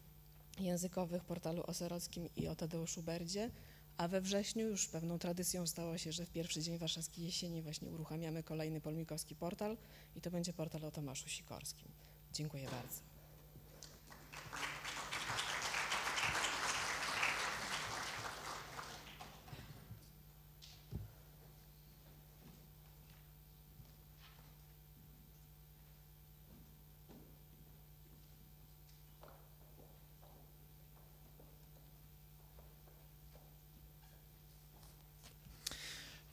[SPEAKER 10] językowych portalu o Serockim i o Tadeuszu Berdzie, a we wrześniu już pewną tradycją stało się, że w pierwszy dzień warszawskiej jesieni właśnie uruchamiamy kolejny polmikowski portal i to będzie portal o Tomaszu Sikorskim. Dziękuję bardzo.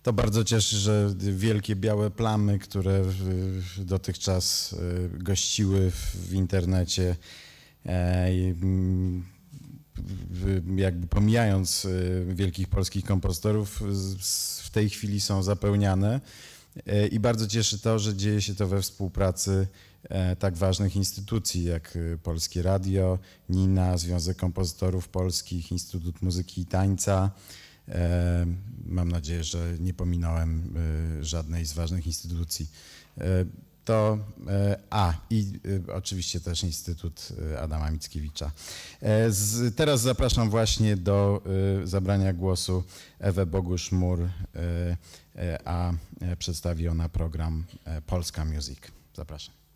[SPEAKER 1] To bardzo cieszy, że wielkie białe plamy, które dotychczas e, gościły w internecie, e, jakby pomijając e, wielkich polskich kompozytorów, w tej chwili są zapełniane. I bardzo cieszy to, że dzieje się to we współpracy tak ważnych instytucji jak Polskie Radio, NINA, Związek Kompozytorów Polskich, Instytut Muzyki i Tańca. Mam nadzieję, że nie pominąłem żadnej z ważnych instytucji. To a i oczywiście też Instytut Adama Mickiewicza. Z, teraz zapraszam właśnie do zabrania głosu Ewę Bogusz-Mur, a przedstawi ona program Polska Music. Zapraszam.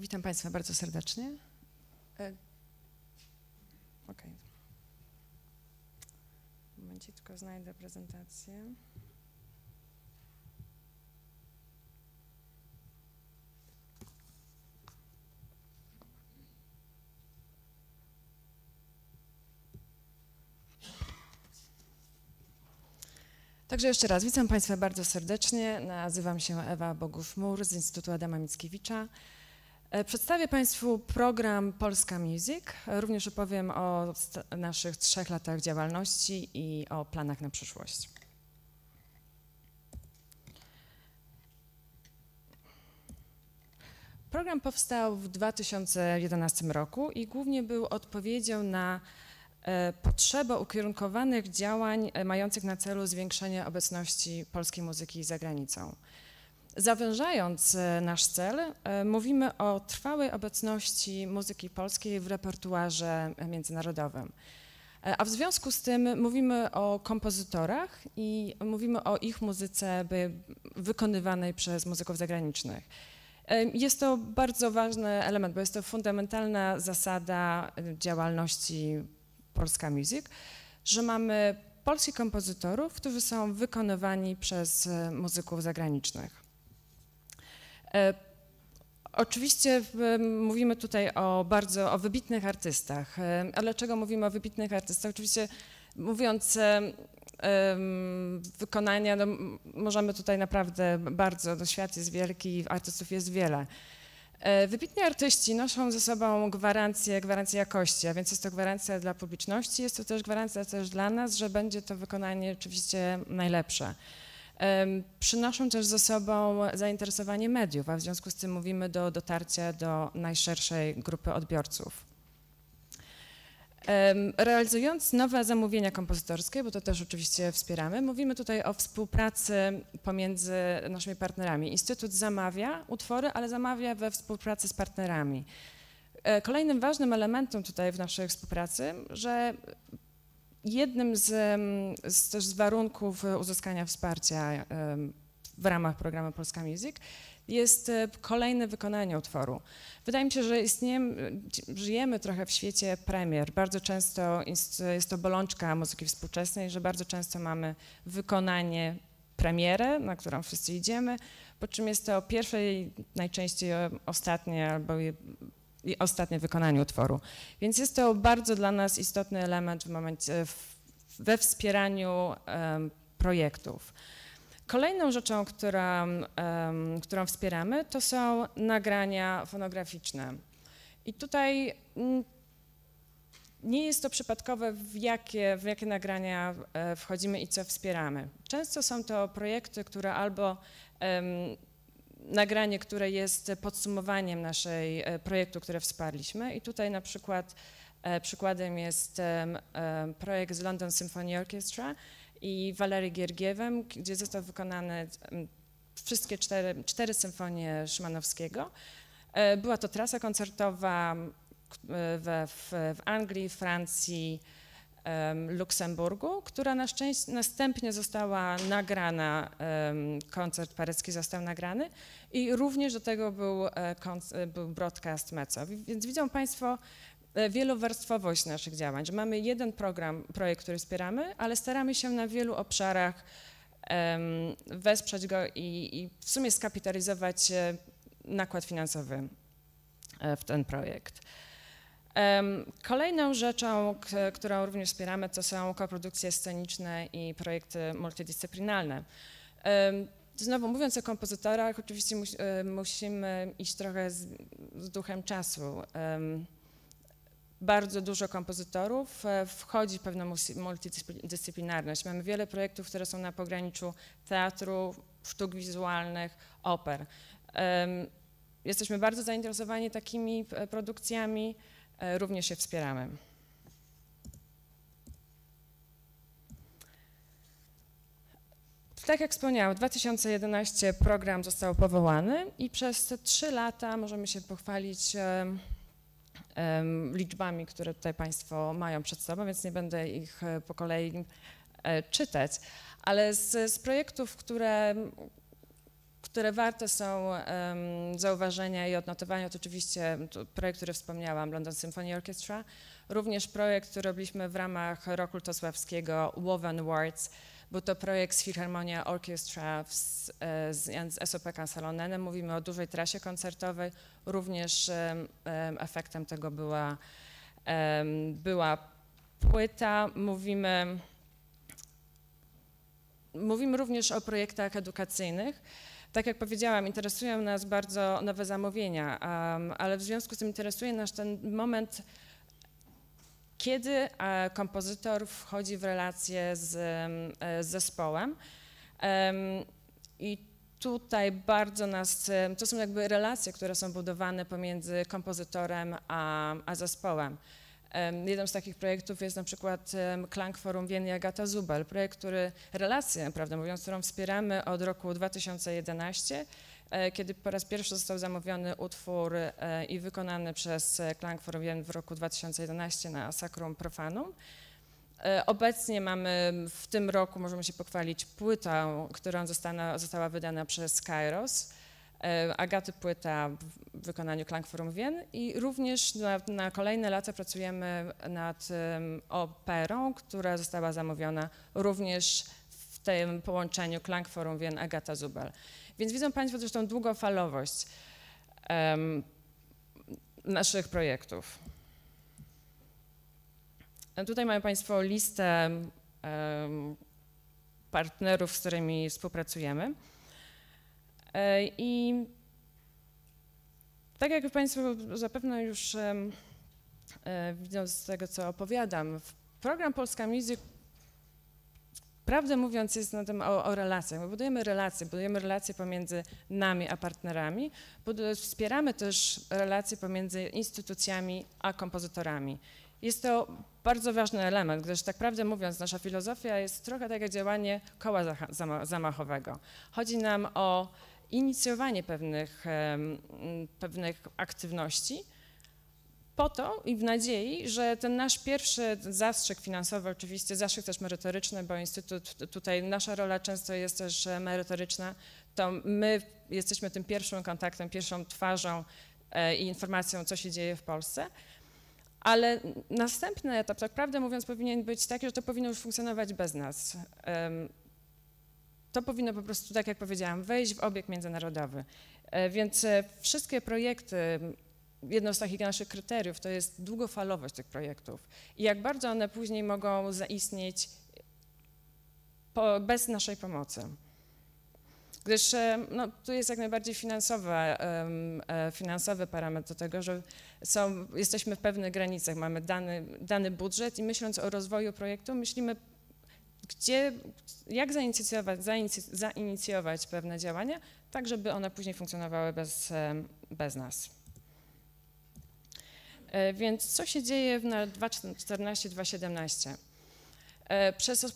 [SPEAKER 12] Witam Państwa bardzo serdecznie. E, ok. Momencie, tylko znajdę prezentację. Także jeszcze raz witam Państwa bardzo serdecznie. Nazywam się Ewa Bogusz-Mur z Instytutu Adama Mickiewicza. E, przedstawię Państwu program Polska Music. Również opowiem o naszych trzech latach działalności i o planach na przyszłość. Program powstał w 2011 roku i głównie był odpowiedzią na e, potrzebę ukierunkowanych działań e, mających na celu zwiększenie obecności polskiej muzyki za granicą. Zawężając e, nasz cel, e, mówimy o trwałej obecności muzyki polskiej w repertuarze międzynarodowym. E, a w związku z tym mówimy o kompozytorach i mówimy o ich muzyce wykonywanej przez muzyków zagranicznych. Jest to bardzo ważny element, bo jest to fundamentalna zasada działalności Polska Music, że mamy polskich kompozytorów, którzy są wykonywani przez muzyków zagranicznych. E, oczywiście mówimy tutaj o bardzo o wybitnych artystach, e, ale czego mówimy o wybitnych artystach? Oczywiście mówiąc wykonania, no, możemy tutaj naprawdę bardzo, no, świat jest wielki, artystów jest wiele. E, wybitni artyści noszą ze sobą gwarancję, gwarancję jakości, a więc jest to gwarancja dla publiczności, jest to też gwarancja też dla nas, że będzie to wykonanie oczywiście najlepsze. Przynoszą też ze sobą zainteresowanie mediów, a w związku z tym mówimy do dotarcia do najszerszej grupy odbiorców. Realizując nowe zamówienia kompozytorskie, bo to też oczywiście wspieramy, mówimy tutaj o współpracy pomiędzy naszymi partnerami. Instytut zamawia utwory, ale zamawia we współpracy z partnerami. E, kolejnym ważnym elementem tutaj w naszej współpracy, że jednym z, z, też z warunków uzyskania wsparcia w ramach programu Polska Music jest e, kolejne wykonanie utworu. Wydaje mi się, że istniejemy, żyjemy trochę w świecie premier. Bardzo często jest, jest to bolączka muzyki współczesnej, że bardzo często mamy wykonanie premierę, na którą wszyscy idziemy, po czym jest to pierwsze i najczęściej ostatnie albo i ostatnie wykonanie utworu. Więc jest to bardzo dla nas istotny element w momencie, w, we wspieraniu um, projektów. Kolejną rzeczą, która, um, którą wspieramy, to są nagrania fonograficzne. I tutaj mm, nie jest to przypadkowe, w jakie, w jakie nagrania e, wchodzimy i co wspieramy. Często są to projekty, które albo nagranie, które jest podsumowaniem naszej e, projektu, które wsparliśmy. I tutaj na przykład e, przykładem jest projekt z London Symphony Orchestra i Walery Giergiewem, gdzie został wykonany wszystkie cztery, cztery symfonie Szymanowskiego. E, była to trasa koncertowa w, w, w Anglii, Francji, Luksemburgu, która na szczęście następnie została nagrana, koncert paryski został nagrany i również do tego był, e, był broadcast MECO. Więc widzą Państwo e, wielowarstwowość naszych działań, że mamy jeden program, projekt, który wspieramy, ale staramy się na wielu obszarach wesprzeć go i, i w sumie skapitalizować e, nakład finansowy w ten projekt. Kolejną rzeczą, którą również wspieramy, to są koprodukcje sceniczne i projekty multidyscyplinarne. Znowu mówiąc o kompozytorach, oczywiście e, musimy iść trochę z, z duchem czasu. Bardzo dużo kompozytorów e, wchodzi w pewną multidyscyplinarność. Mamy wiele projektów, które są na pograniczu teatru, sztuk wizualnych, oper. Jesteśmy bardzo zainteresowani takimi e, produkcjami, również je wspieramy. Tak jak wspomniałam, w 2011 program został powołany i przez te trzy lata możemy się pochwalić um, liczbami, które tutaj Państwo mają przed sobą, więc nie będę ich e, po kolei e, czytać, ale z, z projektów, które, które warte są zauważenia i odnotowania, to oczywiście projekt, który wspomniałam, London Symphony Orchestra, również projekt, który robiliśmy w ramach roku Lutosławskiego Woven Awards, był to projekt z Philharmonia Orchestra z, e, z, z SOP. Mówimy o dużej trasie koncertowej. Również um, efektem tego była, um, była płyta. Mówimy, mówimy również o projektach edukacyjnych. Tak jak powiedziałam, interesują nas bardzo nowe zamówienia, ale w związku z tym interesuje nas ten moment kiedy e, kompozytor wchodzi w relację z, e, z zespołem. I tutaj bardzo nas, to są jakby relacje, które są budowane pomiędzy kompozytorem a, a zespołem. Jednym z takich projektów jest na przykład Klang Forum Wien i Agata Zubel, projekt, który, relację, prawdę mówiąc, którą wspieramy od roku 2011 E, kiedy po raz pierwszy został zamówiony utwór e, i wykonany przez Klang for Wien w roku 2011 na Sacrum Profanum. E, obecnie mamy w tym roku, możemy się pochwalić, płytę, która została, została wydana przez Kairos. Agaty płyta w wykonaniu Klang Forum Wien i również na, na, kolejne lata pracujemy nad um, operą, która została zamówiona również w tym połączeniu Klang Forum Wien Agata Zubel. Więc widzą Państwo też tą długofalowość um, naszych projektów. Tutaj mają Państwo listę um, partnerów, z którymi współpracujemy. E, I tak jak Państwo zapewne już um, widzą z tego, co opowiadam, program Polska Music Prawdę mówiąc jest na tym o, o, relacjach. My budujemy relacje, budujemy relacje pomiędzy nami a partnerami, wspieramy też relacje pomiędzy instytucjami a kompozytorami. Jest to bardzo ważny element, gdyż tak prawdę mówiąc nasza filozofia jest trochę takie działanie koła zamachowego. Chodzi nam o inicjowanie pewnych, pewnych aktywności, po to i w nadziei, że ten nasz pierwszy zastrzyk finansowy, oczywiście zastrzyk też merytoryczny, bo Instytut, tutaj nasza rola często jest też e, merytoryczna, to my jesteśmy tym pierwszym kontaktem, pierwszą twarzą e, i informacją, co się dzieje w Polsce. Ale następny etap, tak prawdę mówiąc, powinien być taki, że to powinno już funkcjonować bez nas. To powinno po prostu, tak jak powiedziałam, wejść w obieg międzynarodowy. E, więc wszystkie projekty jedno z takich naszych kryteriów to jest długofalowość tych projektów i jak bardzo one później mogą zaistnieć po, bez naszej pomocy. Gdyż e, no, tu jest jak najbardziej finansowe, finansowy parametr do tego, że są, jesteśmy w pewnych granicach, mamy dany, dany budżet i myśląc o rozwoju projektu, myślimy, gdzie, jak zainicjować, zainicjować pewne działania, tak żeby one później funkcjonowały bez, bez nas. E, więc co się dzieje na 2014-2017? E, przez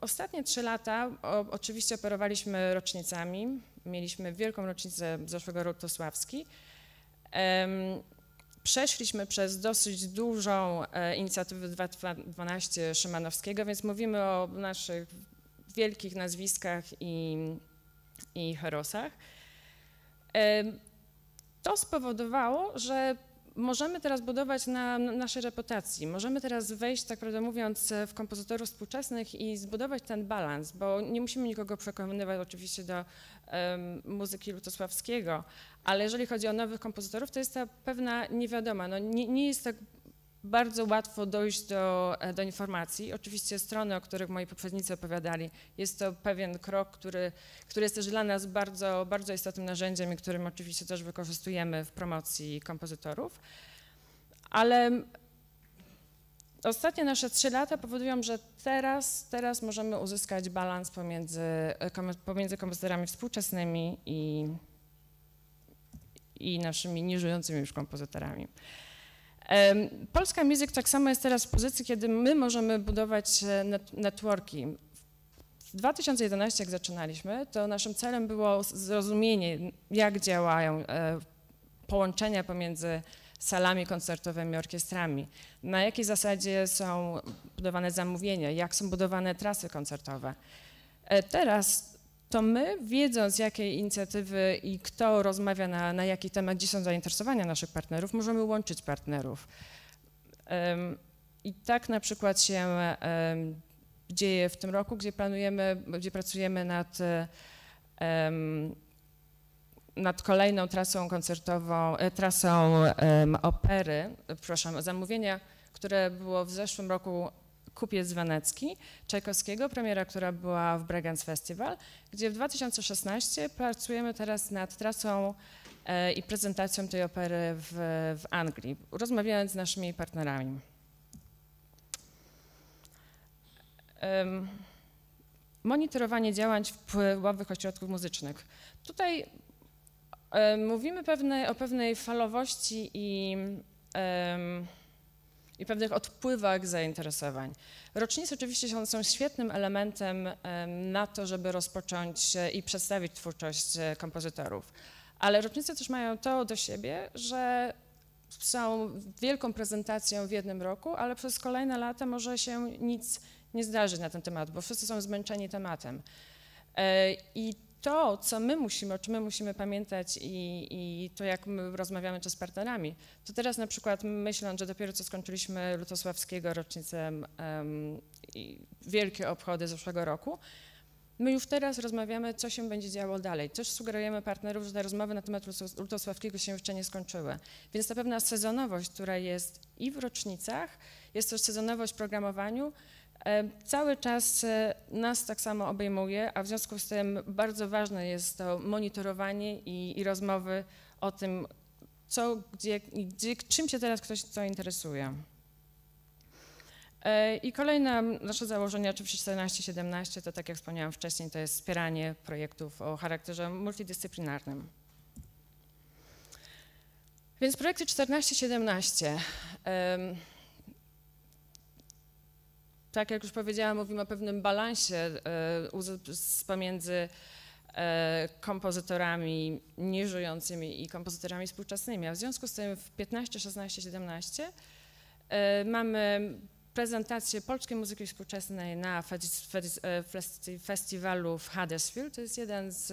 [SPEAKER 12] ostatnie trzy lata oczywiście operowaliśmy rocznicami. Mieliśmy wielką rocznicę zeszłego roku Tosławski. Przeszliśmy przez dosyć dużą e, inicjatywę 2012 Szymanowskiego, więc mówimy o naszych wielkich nazwiskach i, i herosach. To spowodowało, że możemy teraz budować na naszej reputacji, możemy teraz wejść, tak prawdę mówiąc, w kompozytorów współczesnych i zbudować ten balans, bo nie musimy nikogo przekonywać oczywiście do um, muzyki Lutosławskiego, ale jeżeli chodzi o nowych kompozytorów, to jest ta pewna niewiadoma. No, nie, nie jest tak bardzo łatwo dojść do, e, do informacji. Oczywiście strony, o których moi poprzednicy opowiadali, jest to pewien krok, który, który jest też dla nas bardzo, bardzo istotnym narzędziem i którym oczywiście też wykorzystujemy w promocji kompozytorów. Ale ostatnie nasze trzy lata powodują, że teraz, teraz możemy uzyskać balans pomiędzy, e, pomiędzy kompozytorami współczesnymi i, i naszymi nieżyjącymi już kompozytorami. Polska Music tak samo jest teraz w pozycji, kiedy my możemy budować e, networki. W 2011, jak zaczynaliśmy, to naszym celem było zrozumienie, jak działają e, połączenia pomiędzy salami koncertowymi, orkiestrami, na jakiej zasadzie są budowane zamówienia, jak są budowane trasy koncertowe. E, teraz to my, wiedząc jakie inicjatywy i kto rozmawia na, na jaki temat, gdzie są zainteresowania naszych partnerów, możemy łączyć partnerów. I tak na przykład się dzieje w tym roku, gdzie planujemy, gdzie pracujemy nad, nad kolejną trasą koncertową, e, trasą opery, przepraszam, zamówienia, które było w zeszłym roku Kupiec Wenecki Czajkowskiego, premiera, która była w Bregenz Festival, gdzie w 2016 pracujemy teraz nad trasą e, i prezentacją tej opery w, w Anglii, rozmawiając z naszymi partnerami. Monitorowanie działań wpływowych ośrodków muzycznych. Tutaj um, mówimy pewne, o pewnej falowości i um, i pewnych odpływach zainteresowań. Rocznice oczywiście są, świetnym elementem na to, żeby rozpocząć i przedstawić twórczość e, kompozytorów. Ale rocznice też mają to do siebie, że są wielką prezentacją w jednym roku, ale przez kolejne lata może się nic nie zdarzyć na ten temat, bo wszyscy są zmęczeni tematem. E, I to, co my musimy, o czym my musimy pamiętać i, i to, jak my rozmawiamy czy z partnerami, to teraz na przykład myśląc, że dopiero co skończyliśmy Lutosławskiego rocznicę um, wielkie obchody zeszłego roku, my już teraz rozmawiamy, co się będzie działo dalej. Też sugerujemy partnerów, że te rozmowy na temat Lutosławskiego się jeszcze nie skończyły. Więc ta pewna sezonowość, która jest i w rocznicach, jest też sezonowość w programowaniu, cały czas e, nas tak samo obejmuje, a w związku z tym bardzo ważne jest to monitorowanie i, i rozmowy o tym, co, gdzie, gdzie, czym się teraz ktoś co interesuje. E, I kolejne nasze założenie, oczywiście 14-17, to tak jak wspomniałam wcześniej, to jest wspieranie projektów o charakterze multidyscyplinarnym. Więc projekty 14-17 tak jak już powiedziałam, mówimy o pewnym balansie e, pomiędzy e, kompozytorami nieżyjącymi i kompozytorami współczesnymi. A w związku z tym w 15, 16, 17 mamy prezentację polskiej muzyki współczesnej na e, festiwalu w Huddersfield. To jest jeden z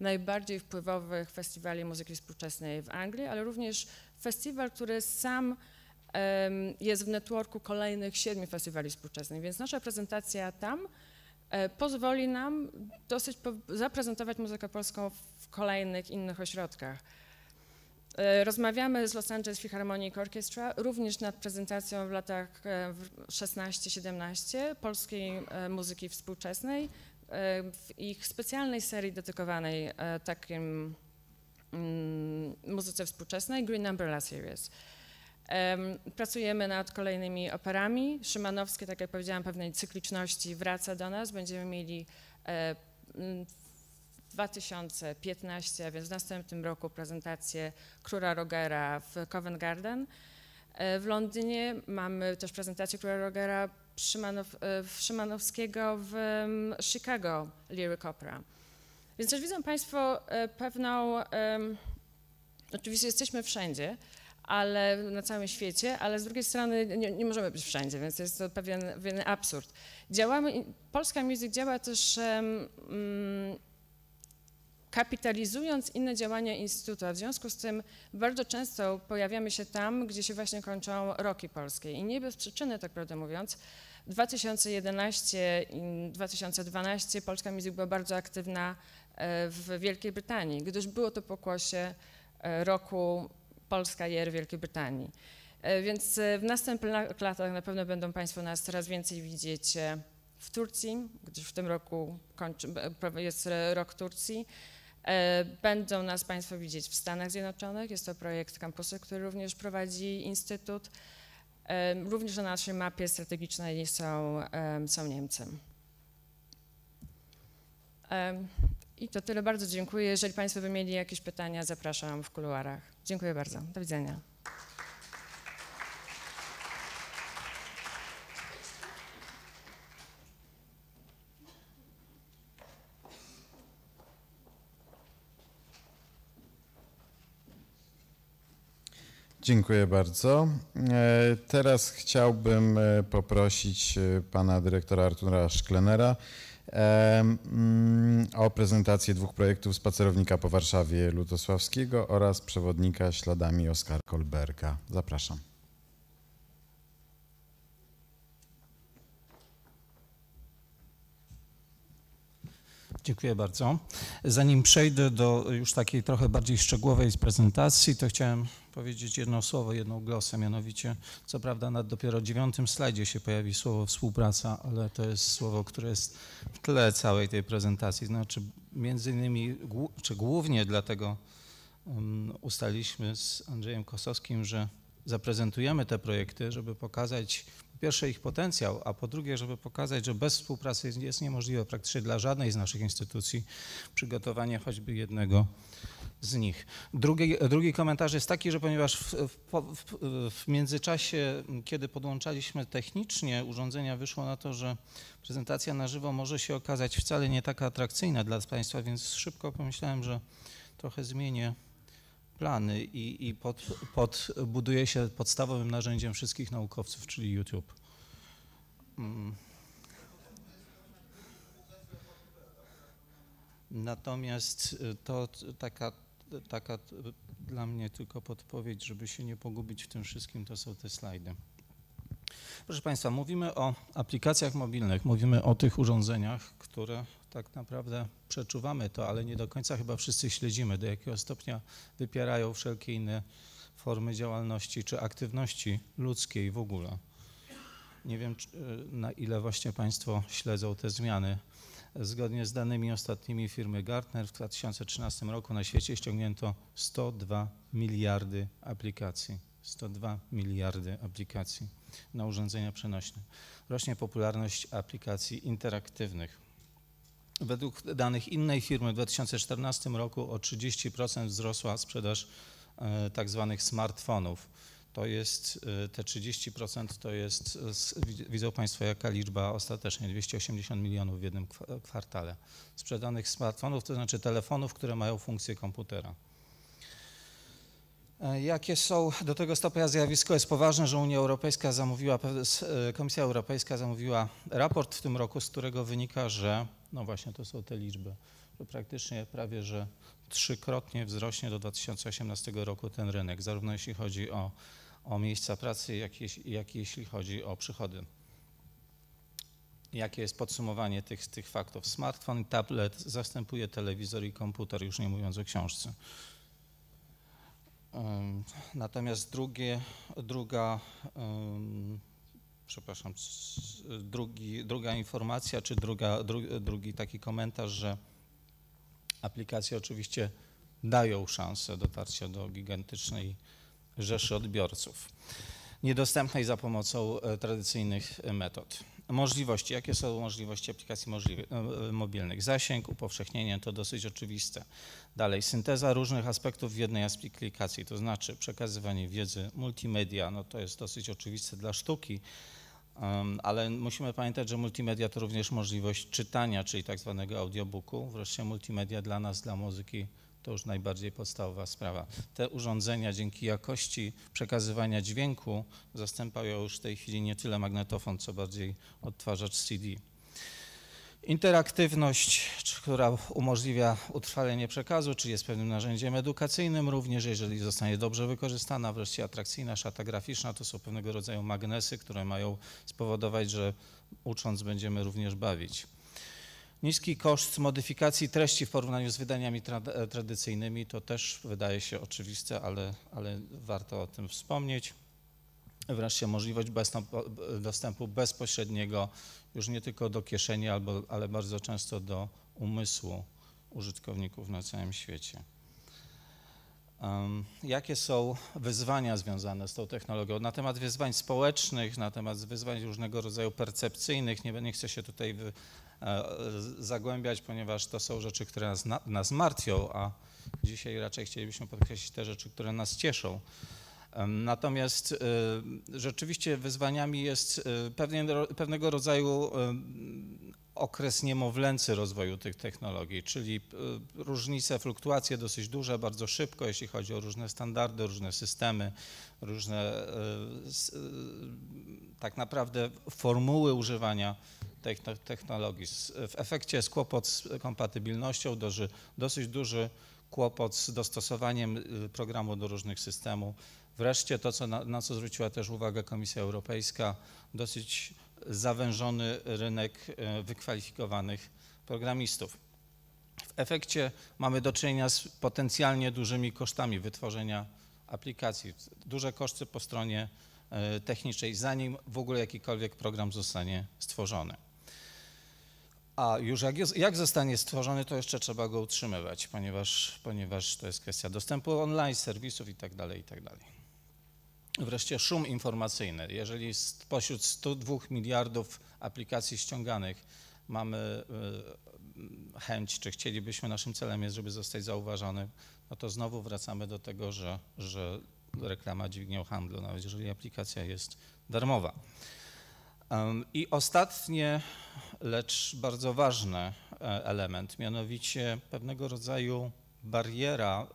[SPEAKER 12] najbardziej wpływowych festiwali muzyki współczesnej w Anglii, ale również festiwal, który sam jest w networku kolejnych siedmiu festiwali współczesnych, więc nasza prezentacja tam e, pozwoli nam dosyć zaprezentować muzykę polską w kolejnych innych ośrodkach. E, rozmawiamy z Los Angeles Philharmonic Orchestra również nad prezentacją w latach 16-17 e, polskiej muzyki współczesnej w ich specjalnej serii dedykowanej takim mm, muzyce współczesnej Green Umbrella Series. Pracujemy nad kolejnymi operami. Szymanowskie, tak jak powiedziałam, pewnej cykliczności wraca do nas. Będziemy mieli e, w 2015, a więc w następnym roku prezentację Króla Rogera w Covent Garden. E, w Londynie mamy też prezentację Króla Rogera Szymanow, e, Szymanowskiego w Chicago Lyric Opera. Więc też widzą Państwo pewną, oczywiście jesteśmy wszędzie, ale na całym świecie, ale z drugiej strony nie, nie możemy być wszędzie, więc jest to pewien, pewien absurd. Działamy, Polska Music działa też um, kapitalizując inne działania Instytutu, a w związku z tym bardzo często pojawiamy się tam, gdzie się właśnie kończą roki polskie i nie bez przyczyny, tak prawdę mówiąc, 2011 i 2012 Polska Music była bardzo aktywna e, w Wielkiej Brytanii, gdyż było to pokłosie e, roku Polska Jer Wielkiej Brytanii. E, Więc e, w następnych la- latach na pewno będą Państwo nas coraz więcej widzieć e, w Turcji, gdyż w tym roku kończy, jest rok Turcji. Będą nas Państwo widzieć w Stanach Zjednoczonych. Jest to projekt kampusu, który również prowadzi Instytut. Również na naszej mapie strategicznej są, są Niemcy. I to tyle. Bardzo dziękuję. Jeżeli Państwo by mieli jakieś pytania, zapraszam w kuluarach. Dziękuję bardzo. Do widzenia.
[SPEAKER 1] Dziękuję bardzo. E, Teraz chciałbym e, poprosić e, pana dyrektora Artura Szklenera o prezentację dwóch projektów Spacerownika po Warszawie Lutosławskiego oraz Przewodnika śladami Oskar Kolberga. Zapraszam.
[SPEAKER 13] Dziękuję bardzo. Zanim przejdę do już takiej trochę bardziej szczegółowej prezentacji, to chciałem powiedzieć jedno słowo, jedną glosę, mianowicie, co prawda na dopiero dziewiątym slajdzie się pojawi słowo współpraca, ale to jest słowo, które jest w tle całej tej prezentacji. Znaczy, między innymi, czy głównie dlatego um, ustaliliśmy z Andrzejem Kosowskim, że zaprezentujemy te projekty, żeby pokazać po pierwsze ich potencjał, a po drugie, żeby pokazać, że bez współpracy jest niemożliwe praktycznie dla żadnej z naszych instytucji przygotowanie choćby jednego z nich. Drugi, drugi komentarz jest taki, że ponieważ w, w, w, międzyczasie, kiedy podłączaliśmy technicznie urządzenia, wyszło na to, że prezentacja na żywo może się okazać wcale nie taka atrakcyjna dla Państwa, więc szybko pomyślałem, że trochę zmienię plany i, i pod, podbuduje się podstawowym narzędziem wszystkich naukowców, czyli YouTube. Mm. Natomiast to taka, taka t- dla mnie tylko podpowiedź, żeby się nie pogubić w tym wszystkim, to są te slajdy. Proszę Państwa, mówimy o aplikacjach mobilnych, mówimy o tych urządzeniach, które tak naprawdę przeczuwamy to, ale nie do końca chyba wszyscy śledzimy, do jakiego stopnia wypierają wszelkie inne formy działalności czy aktywności ludzkiej w ogóle. Nie wiem, y, na ile właśnie Państwo śledzą te zmiany. Zgodnie z danymi ostatnimi firmy Gartner w 2013 roku na świecie ściągnięto 102 miliardy aplikacji. 102 miliardy aplikacji na urządzenia przenośne. Rośnie popularność aplikacji interaktywnych. Według danych innej firmy w 2014 roku o 30% wzrosła sprzedaż e, tak zwanych smartfonów. To jest e, te 30% to jest, widz- widzą Państwo jaka liczba ostatecznie, 280 milionów w jednym kwa- kwartale sprzedanych smartfonów, to znaczy telefonów, które mają funkcję komputera. E, Jakie są do tego stopnia zjawisko jest poważne, że Unia Europejska zamówiła, e, Komisja Europejska zamówiła raport w tym roku, z którego wynika, że, no właśnie to są te liczby, że praktycznie prawie, że trzykrotnie wzrośnie do 2018 roku ten rynek, zarówno jeśli chodzi o, o miejsca pracy, jak, jeś- jak jeśli chodzi o przychody. Jakie jest podsumowanie tych, tych faktów? Smartfon i tablet zastępuje telewizor i komputer, już nie mówiąc o książce. Natomiast drugie, druga, przepraszam, drugi, druga informacja, czy druga, dru, drugi taki komentarz, że aplikacje oczywiście dają szansę dotarcia do gigantycznej rzeszy odbiorców, niedostępnej za pomocą e, tradycyjnych e, metod. Możliwości. Jakie są możliwości aplikacji e, mobilnych? Zasięg, upowszechnienie to dosyć oczywiste. Dalej, synteza różnych aspektów w jednej aplikacji, to znaczy przekazywanie wiedzy, multimedia, no to jest dosyć oczywiste dla sztuki, ale musimy pamiętać, że multimedia to również możliwość czytania, czyli tak zwanego audiobooku. Wreszcie multimedia dla nas, dla muzyki, to już najbardziej podstawowa sprawa. Te urządzenia dzięki jakości przekazywania dźwięku zastępują już w tej chwili nie tyle magnetofon, co bardziej odtwarzacz CD. Interaktywność, która umożliwia utrwalenie przekazu, czy jest pewnym narzędziem edukacyjnym również, jeżeli zostanie dobrze wykorzystana. Wreszcie atrakcyjna szata graficzna to są pewnego rodzaju magnesy, które mają spowodować, że ucząc będziemy również bawić. Niski koszt modyfikacji treści w porównaniu z wydaniami tra- e, tradycyjnymi to też wydaje się oczywiste, ale, ale warto o tym wspomnieć. wreszcie możliwość dostępu bezpośredniego już nie tylko do kieszeni, albo, ale bardzo często do umysłu użytkowników na całym świecie. Um, jakie są wyzwania związane z tą technologią? Na temat wyzwań społecznych, na temat wyzwań różnego rodzaju percepcyjnych, nie, nie chcę się tutaj wy, e, zagłębiać, ponieważ to są rzeczy, które nas, na, nas martwią, a dzisiaj raczej chcielibyśmy podkreślić te rzeczy, które nas cieszą. Natomiast e, rzeczywiście wyzwaniami jest e, pewien, pewnego rodzaju okres niemowlęcy rozwoju tych technologii, czyli e, różnice, fluktuacje dosyć duże, bardzo szybko, jeśli chodzi o różne standardy, różne systemy, różne tak naprawdę formuły używania technologii. W efekcie jest kłopot z kompatybilnością, dosyć duży kłopot z dostosowaniem programu do różnych systemów Wreszcie to, co na, na co zwróciła też uwagę Komisja Europejska, dosyć zawężony rynek e, wykwalifikowanych programistów. W efekcie mamy do czynienia z potencjalnie dużymi kosztami wytworzenia aplikacji, duże koszty po stronie e, technicznej, zanim w ogóle jakikolwiek program zostanie stworzony. A już jak, jest, jak zostanie stworzony, to jeszcze trzeba go utrzymywać, ponieważ, ponieważ to jest kwestia dostępu online, serwisów itd. Tak itd. Tak Wreszcie szum informacyjny. Jeżeli spośród 102 miliardów aplikacji ściąganych mamy y, chęć, czy chcielibyśmy, naszym celem jest, żeby zostać zauważony, no to znowu wracamy do tego, że, że reklama dźwignią handlu, nawet jeżeli aplikacja jest darmowa. I ostatnie, lecz bardzo ważny e, element, mianowicie pewnego rodzaju bariera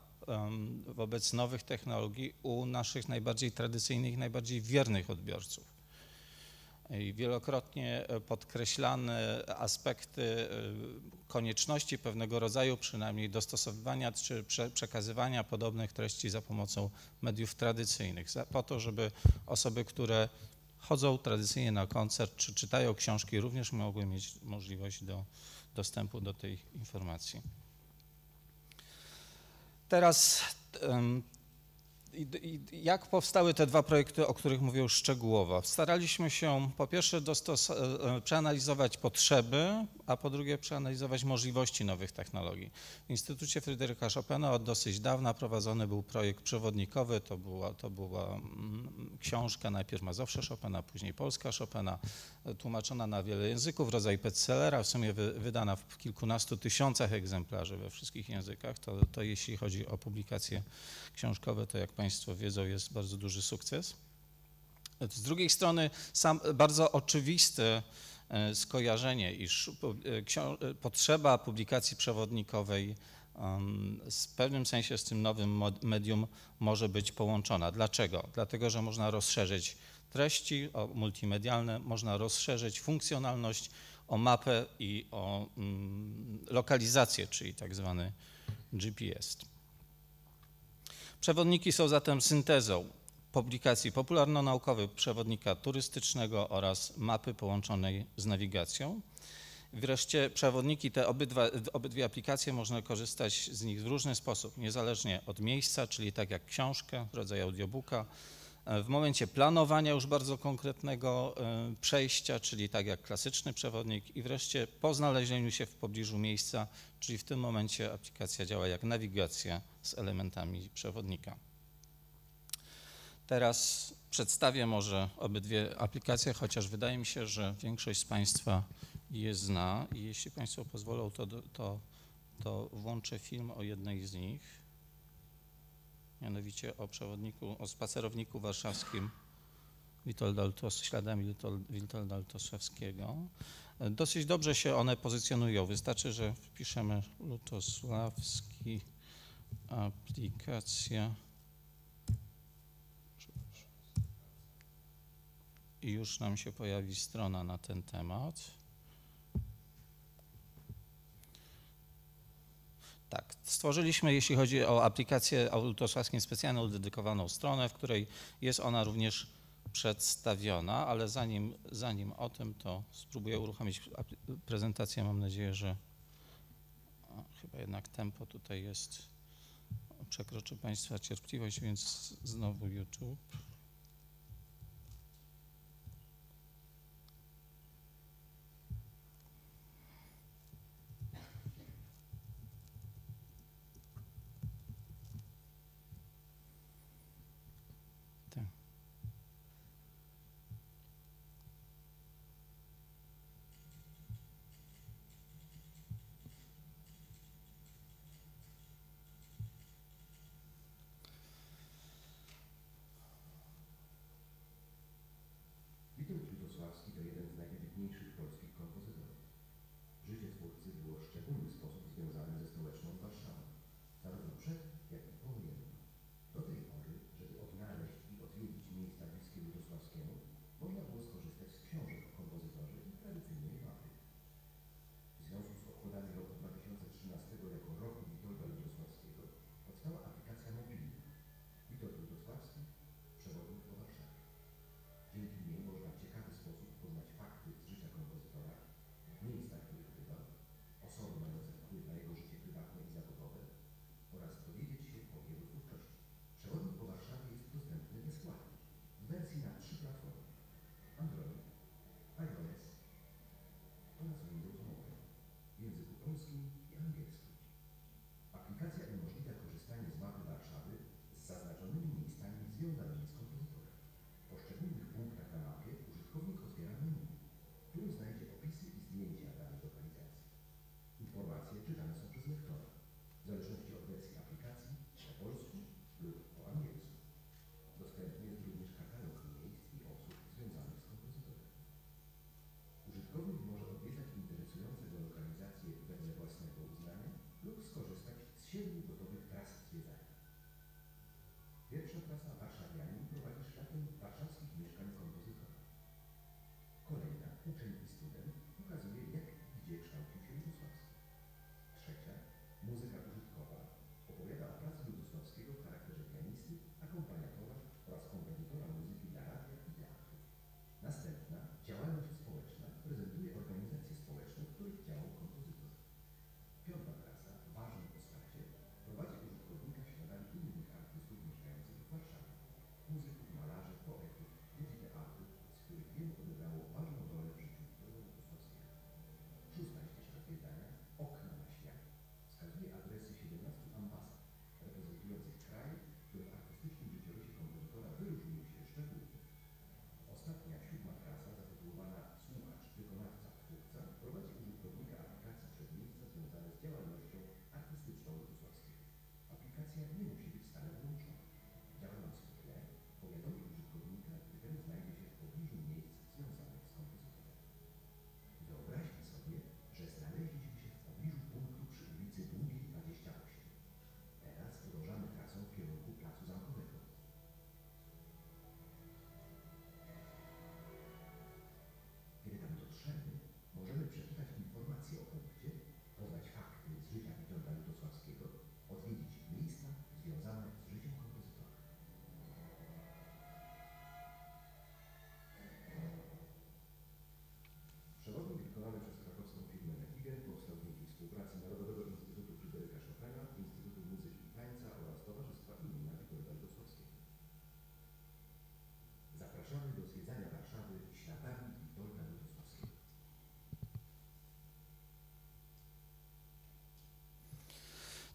[SPEAKER 13] wobec nowych technologii u naszych najbardziej tradycyjnych, najbardziej wiernych odbiorców. I wielokrotnie e, podkreślane aspekty e, konieczności pewnego rodzaju przynajmniej dostosowywania czy przekazywania podobnych treści za pomocą mediów tradycyjnych, po to, żeby osoby, które chodzą tradycyjnie na koncert czy czytają książki, również mogły mieć możliwość do dostępu do tej informacji. Teraz jak powstały te dwa projekty, o których mówię już szczegółowo? Staraliśmy się po pierwsze e, e, przeanalizować potrzeby, a po drugie przeanalizować możliwości nowych technologii. W Instytucie Fryderyka Chopina od dosyć dawna prowadzony był projekt przewodnikowy, to była, to była mm, książka najpierw Mazowsze Chopina, później Polska Chopina, tłumaczona na wiele języków, rodzaj bestsellera, w sumie wydana w kilkunastu tysiącach egzemplarzy we wszystkich językach. To, to jeśli chodzi o publikacje książkowe, to jak Państwo wiedzą, jest bardzo duży sukces. Z drugiej strony sam bardzo oczywiste e, skojarzenie, iż e, e, potrzeba publikacji przewodnikowej w pewnym sensie z tym nowym medium może być połączona. Dlaczego? Dlatego, że można rozszerzyć treści multimedialne, można rozszerzyć funkcjonalność o mapę i o mm, lokalizację, czyli tak zwany GPS. Przewodniki są zatem syntezą publikacji popularno-naukowych, przewodnika turystycznego oraz mapy połączonej z nawigacją. Wreszcie przewodniki, te obydwa, obydwie aplikacje można korzystać z nich w różny sposób, niezależnie od miejsca, czyli tak jak książkę, rodzaj audiobooka, w momencie planowania już bardzo konkretnego e, przejścia, czyli tak jak klasyczny przewodnik i wreszcie po znalezieniu się w pobliżu miejsca, czyli w tym momencie aplikacja działa jak nawigacja z elementami przewodnika. Teraz przedstawię może obydwie aplikacje, chociaż wydaje mi się, że większość z Państwa je zna i jeśli Państwo pozwolą, to, to, to włączę film o jednej z nich mianowicie o przewodniku, o spacerowniku warszawskim Witolda śladami Witolda Lutosławskiego. Dosyć dobrze się one pozycjonują. Wystarczy, że wpiszemy Lutosławski aplikacja i już nam się pojawi strona na ten temat. Tak, stworzyliśmy, jeśli chodzi o aplikację autorsławską, specjalną, dedykowaną stronę, w której jest ona również przedstawiona, ale zanim, zanim o tym, to spróbuję uruchomić prezentację. Mam nadzieję, że o, chyba jednak tempo tutaj jest, przekroczy Państwa cierpliwość, więc znowu YouTube.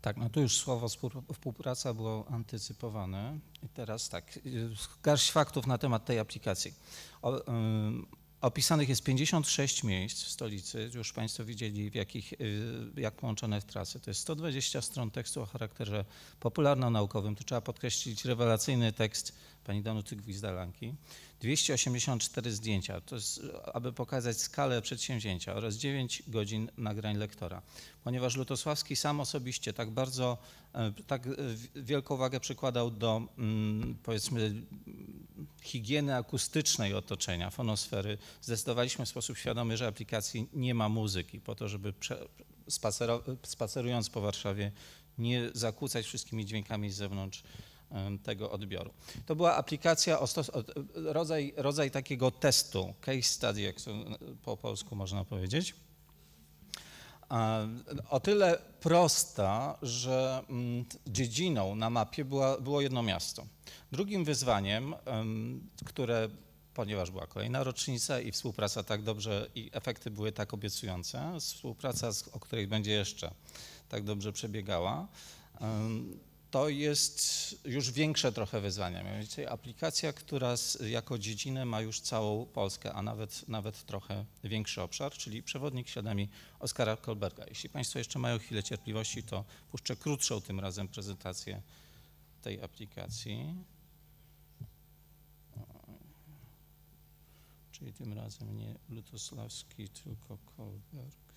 [SPEAKER 13] Tak, no tu już słowo współ- współpraca było antycypowane. I teraz tak, y, garść faktów na temat tej aplikacji. O, opisanych jest 56 miejsc w stolicy, już Państwo widzieli w jakich, y, jak połączone w trasy. To jest 120 stron tekstu o charakterze popularno-naukowym. Tu trzeba podkreślić rewelacyjny tekst pani Danuty Gwizdalanki. 284 zdjęcia, to jest, aby pokazać skalę przedsięwzięcia oraz 9 godzin nagrań lektora. Ponieważ Lutosławski sam osobiście tak bardzo, e, tak e, wielką wagę przykładał do mm, powiedzmy higieny akustycznej otoczenia, fonosfery, zdecydowaliśmy w sposób świadomy, że aplikacji nie ma muzyki, po to, żeby spacerując po Warszawie nie zakłócać wszystkimi dźwiękami z zewnątrz tego odbioru. To była aplikacja, rodzaj, rodzaj takiego testu, case study, jak to po polsku można powiedzieć. O tyle prosta, że mm, dziedziną na mapie była, było jedno miasto. Drugim wyzwaniem, em, które, ponieważ była kolejna rocznica i współpraca tak dobrze i efekty były tak obiecujące, współpraca, o której będzie jeszcze tak dobrze przebiegała, to jest już większe trochę wyzwanie. Mianowicie aplikacja, która z, jako dziedzinę ma już całą Polskę, a nawet, nawet trochę większy obszar, czyli przewodnik świadami Oskara Kolberga. Jeśli Państwo jeszcze mają chwilę cierpliwości, to puszczę krótszą tym razem prezentację tej aplikacji. Czyli tym razem nie Lutosławski, tylko Kolberg.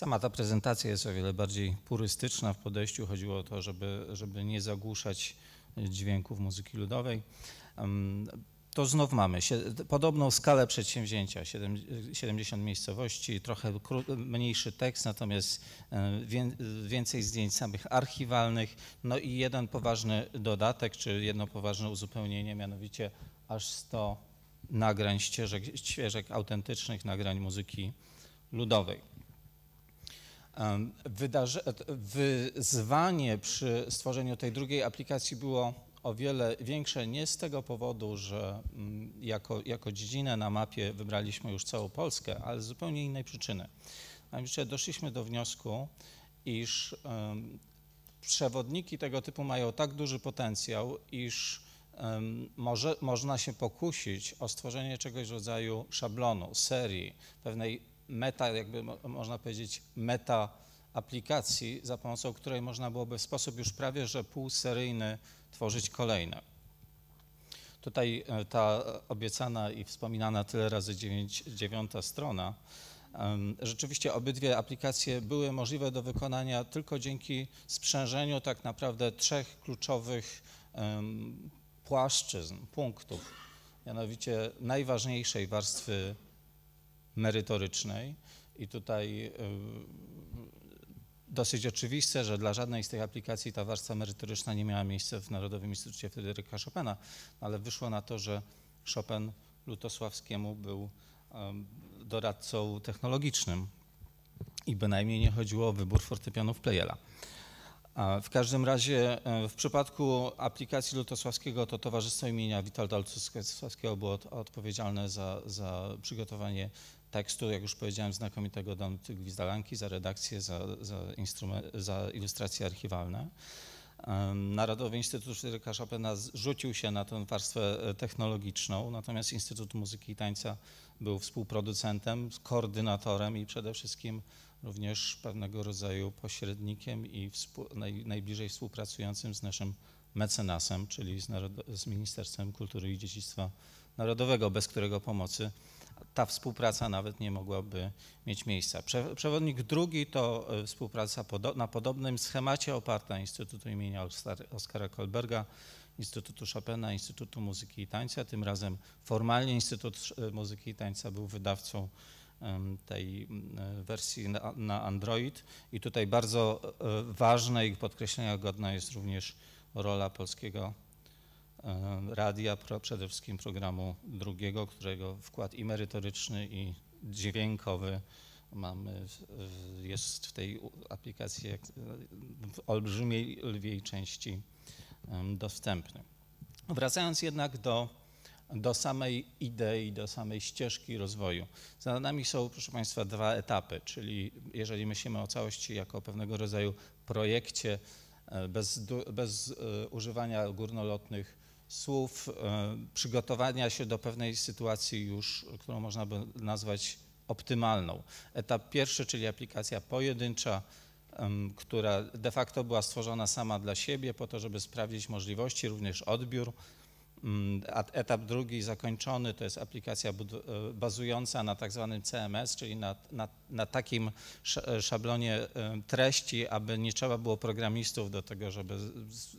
[SPEAKER 13] Sama ta prezentacja jest o wiele bardziej purystyczna w podejściu. Chodziło o to, żeby, żeby nie zagłuszać dźwięków muzyki ludowej. To znów mamy podobną skalę przedsięwzięcia, siedem- 70 miejscowości, trochę mniejszy tekst, natomiast e, wię- więcej zdjęć samych archiwalnych, no i jeden poważny dodatek, czy jedno poważne uzupełnienie, mianowicie aż 100 nagrań ścieżek, świeżek, autentycznych nagrań muzyki ludowej. Wydarze, wyzwanie przy stworzeniu tej drugiej aplikacji było o wiele większe nie z tego powodu, że mm, jako, jako dziedzinę na mapie wybraliśmy już całą Polskę, ale z zupełnie innej przyczyny. Mianowicie doszliśmy do wniosku, iż przewodniki tego typu mają tak duży potencjał, iż może, można się pokusić o stworzenie czegoś w rodzaju szablonu, serii, pewnej meta, jakby mo- można powiedzieć, meta aplikacji, za pomocą której można byłoby w sposób już prawie że półseryjny tworzyć kolejne. Tutaj e, ta obiecana i wspominana tyle razy dziewięć, dziewiąta strona. Rzeczywiście obydwie aplikacje były możliwe do wykonania tylko dzięki sprzężeniu tak naprawdę trzech kluczowych płaszczyzn, punktów, mianowicie najważniejszej warstwy merytorycznej i tutaj y, dosyć oczywiste, że dla żadnej z tych aplikacji ta warstwa merytoryczna nie miała miejsca w Narodowym Instytucie Fryderyka Chopina, ale wyszło na to, że Chopin Lutosławskiemu był em, doradcą technologicznym i bynajmniej nie chodziło o wybór fortepianów Pleyela. A w każdym razie w przypadku aplikacji Lutosławskiego to Towarzystwo imienia Witolda Lutosławskiego było od, odpowiedzialne za, za przygotowanie tekstu, jak już powiedziałem, znakomitego Danuty Gwizdalanki, za redakcję, za, za, za ilustracje archiwalne. Narodowy Instytut Fryderyka Chopina rzucił się na tę warstwę e, technologiczną, natomiast Instytut Muzyki i Tańca był współproducentem, koordynatorem i przede wszystkim również pewnego rodzaju pośrednikiem i naj, najbliżej współpracującym z naszym mecenasem, czyli z, z Ministerstwem Kultury i Dziedzictwa Narodowego, bez którego pomocy ta współpraca nawet nie mogłaby mieć miejsca. Przewodnik drugi to e, współpraca na podobnym schemacie oparta Instytutu imienia Oskara Kolberga, Instytutu Chopina, Instytutu Muzyki i Tańca. Tym razem formalnie Instytut e, Muzyki i Tańca był wydawcą tej e, wersji na, Android i tutaj bardzo ważna i podkreślenia godna jest również rola polskiego radia, przede wszystkim programu drugiego, którego wkład i merytoryczny, i dźwiękowy mamy, jest w tej aplikacji w olbrzymiej lwiej części dostępny. Wracając jednak do, do samej idei, do samej ścieżki rozwoju. Za nami są, proszę Państwa, dwa etapy, czyli jeżeli myślimy o całości jako o pewnego rodzaju projekcie e, bez, bez e, używania górnolotnych słów e, przygotowania się do pewnej sytuacji już, którą można by nazwać optymalną. Etap pierwszy, czyli aplikacja pojedyncza, która de facto była stworzona sama dla siebie po to, żeby sprawdzić możliwości, również odbiór etap drugi zakończony to jest aplikacja e, bazująca na tak zwanym CMS, czyli na, na, na, takim e, szablonie e, treści, aby nie trzeba było programistów do tego, żeby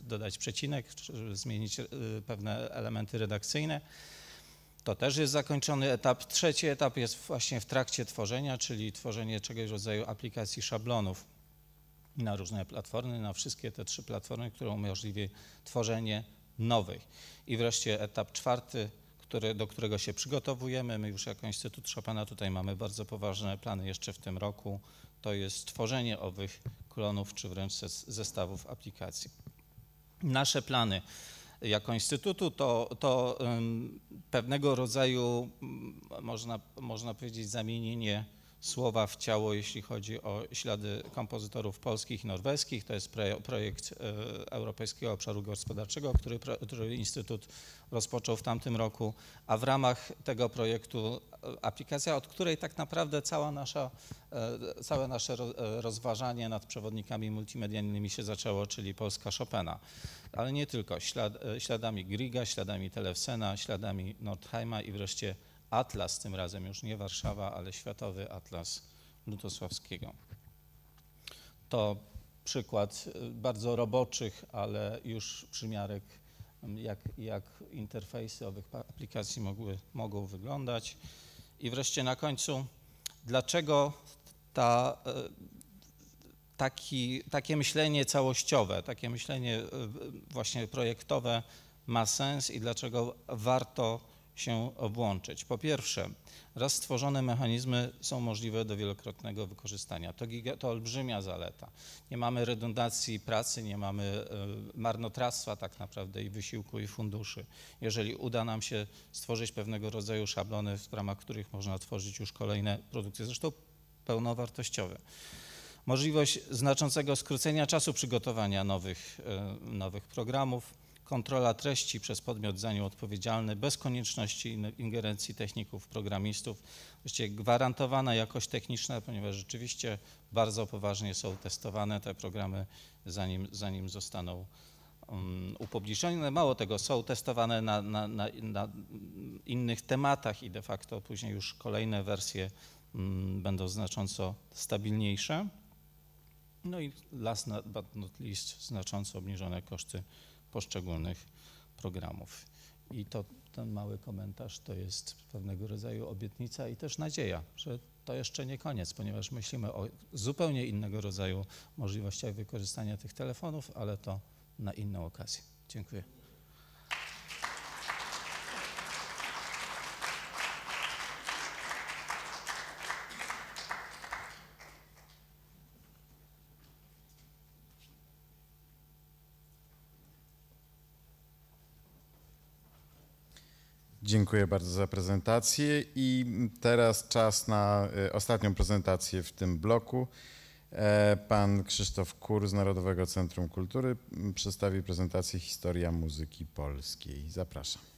[SPEAKER 13] dodać przecinek, żeby zmienić pewne elementy redakcyjne. To też jest zakończony etap. Trzeci etap jest właśnie w trakcie tworzenia, czyli tworzenie czegoś rodzaju aplikacji szablonów na różne platformy, na wszystkie te trzy platformy, które umożliwi tworzenie nowych. I wreszcie etap czwarty, który, do którego się przygotowujemy. My już jako Instytut Chopina tutaj mamy bardzo poważne plany jeszcze w tym roku. To jest tworzenie owych klonów czy wręcz zestawów aplikacji. Nasze plany jako Instytutu to, to um, pewnego rodzaju, można, można powiedzieć, zamienienie słowa w ciało, jeśli chodzi o ślady kompozytorów polskich i norweskich. To jest projekt e, Europejskiego Obszaru Gospodarczego, który, który Instytut rozpoczął w tamtym roku, a w ramach tego projektu e, aplikacja, od której tak naprawdę cała nasza, e, całe nasze rozważanie nad przewodnikami multimedialnymi się zaczęło, czyli Polska Chopina. Ale nie tylko, ślad, śladami Griga, śladami Telewsena, śladami Nordheima i wreszcie atlas, tym razem już nie Warszawa, ale Światowy Atlas Lutosławskiego. To przykład y, bardzo roboczych, ale już przymiarek, jak, jak interfejsy owych aplikacji mogły, mogą wyglądać. I wreszcie na końcu, dlaczego ta, y, taki, takie myślenie całościowe, takie myślenie y, właśnie projektowe ma sens i dlaczego warto się włączyć. Po pierwsze, raz stworzone mechanizmy są możliwe do wielokrotnego wykorzystania. To, giga, to olbrzymia zaleta. Nie mamy redundacji pracy, nie mamy y, marnotrawstwa tak naprawdę i wysiłku i funduszy. Jeżeli uda nam się stworzyć pewnego rodzaju szablony, w ramach których można tworzyć już kolejne produkcje, zresztą pełnowartościowe. Możliwość znaczącego skrócenia czasu przygotowania nowych, y, nowych programów, kontrola treści przez podmiot za nią odpowiedzialny, bez konieczności ingerencji techników, programistów, właściwie gwarantowana jakość techniczna, ponieważ rzeczywiście bardzo poważnie są testowane te programy, zanim, zanim zostaną um, upublicznione. Mało tego, są testowane na, na, na, na, innych tematach i de facto później już kolejne wersje um, będą znacząco stabilniejsze. No i last but not least znacząco obniżone koszty poszczególnych programów. I to ten mały komentarz to jest pewnego rodzaju obietnica i też nadzieja, że to jeszcze nie koniec, ponieważ myślimy o zupełnie innego rodzaju możliwościach wykorzystania tych telefonów, ale to na inną okazję. Dziękuję.
[SPEAKER 1] Dziękuję bardzo za prezentację i teraz czas na y, ostatnią prezentację w tym bloku. E, Pan Krzysztof Kur z Narodowego Centrum Kultury przedstawi prezentację Historia muzyki polskiej. Zapraszam.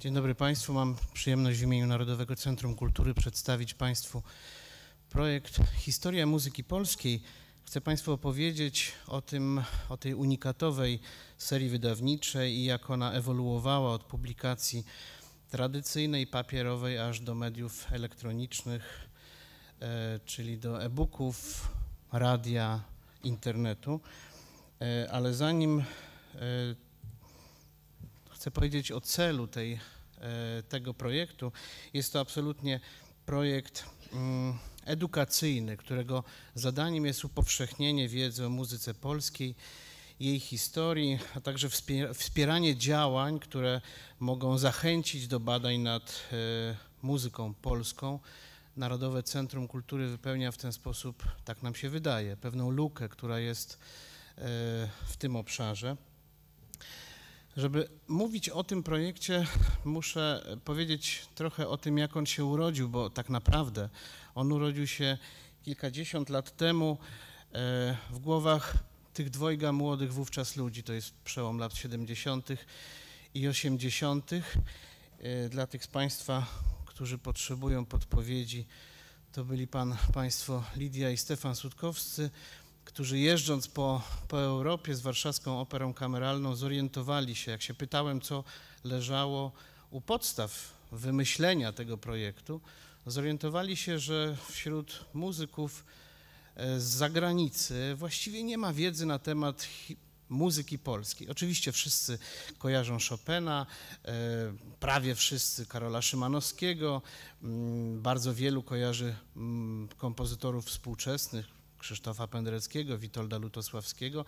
[SPEAKER 14] Dzień dobry Państwu. Mam przyjemność w imieniu Narodowego Centrum Kultury przedstawić Państwu projekt Historia Muzyki Polskiej. Chcę Państwu opowiedzieć o tym, o tej unikatowej serii wydawniczej i jak ona ewoluowała od publikacji tradycyjnej, papierowej, aż do mediów elektronicznych, e, czyli do e-booków, radia, internetu. E, ale zanim e, chcę powiedzieć o celu tej, e, tego projektu. Jest to absolutnie projekt mm, edukacyjny, którego zadaniem jest upowszechnienie wiedzy o muzyce polskiej, jej historii, a także wspieranie działań, które mogą zachęcić do badań nad e, muzyką polską. Narodowe Centrum Kultury wypełnia w ten sposób, tak nam się wydaje, pewną lukę, która jest e, w tym obszarze. Żeby mówić o tym projekcie, muszę powiedzieć trochę o tym, jak on się urodził, bo tak naprawdę on urodził się kilkadziesiąt lat temu e, w głowach tych dwojga młodych wówczas ludzi, to jest przełom lat 70. i 80. E, dla tych z Państwa, którzy potrzebują podpowiedzi, to byli pan, Państwo Lidia i Stefan Sutkowscy, którzy jeżdżąc po, po Europie z warszawską operą kameralną zorientowali się, jak się pytałem, co leżało u podstaw wymyślenia tego projektu, zorientowali się, że wśród muzyków e, z zagranicy właściwie nie ma wiedzy na temat muzyki polskiej. Oczywiście wszyscy kojarzą Chopina, e, prawie wszyscy Karola Szymanowskiego, mm, bardzo wielu kojarzy mm, kompozytorów współczesnych, Krzysztofa Pendereckiego, Witolda Lutosławskiego,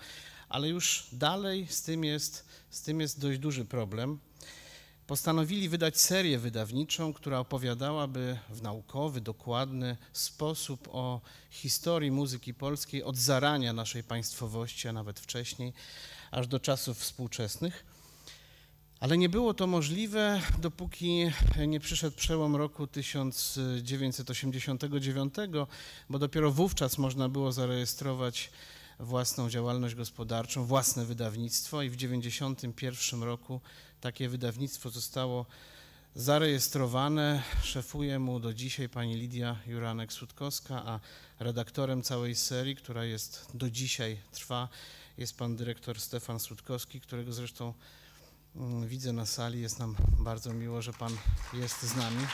[SPEAKER 14] ale już dalej z tym jest, z tym jest dość duży problem. Postanowili wydać serię wydawniczą, która opowiadałaby w naukowy, dokładny sposób o historii muzyki polskiej od zarania naszej państwowości, a nawet wcześniej, aż do czasów współczesnych. Ale nie było to możliwe, dopóki nie przyszedł przełom roku 1989, bo dopiero wówczas można było zarejestrować własną działalność gospodarczą, własne wydawnictwo i w 1991 roku takie wydawnictwo zostało zarejestrowane. Szefuje mu do dzisiaj pani Lidia Juranek-Sutkowska, a redaktorem całej serii, która jest do dzisiaj trwa, jest pan dyrektor Stefan Sutkowski, którego zresztą widzę na sali. Jest nam bardzo miło, że Pan jest z nami.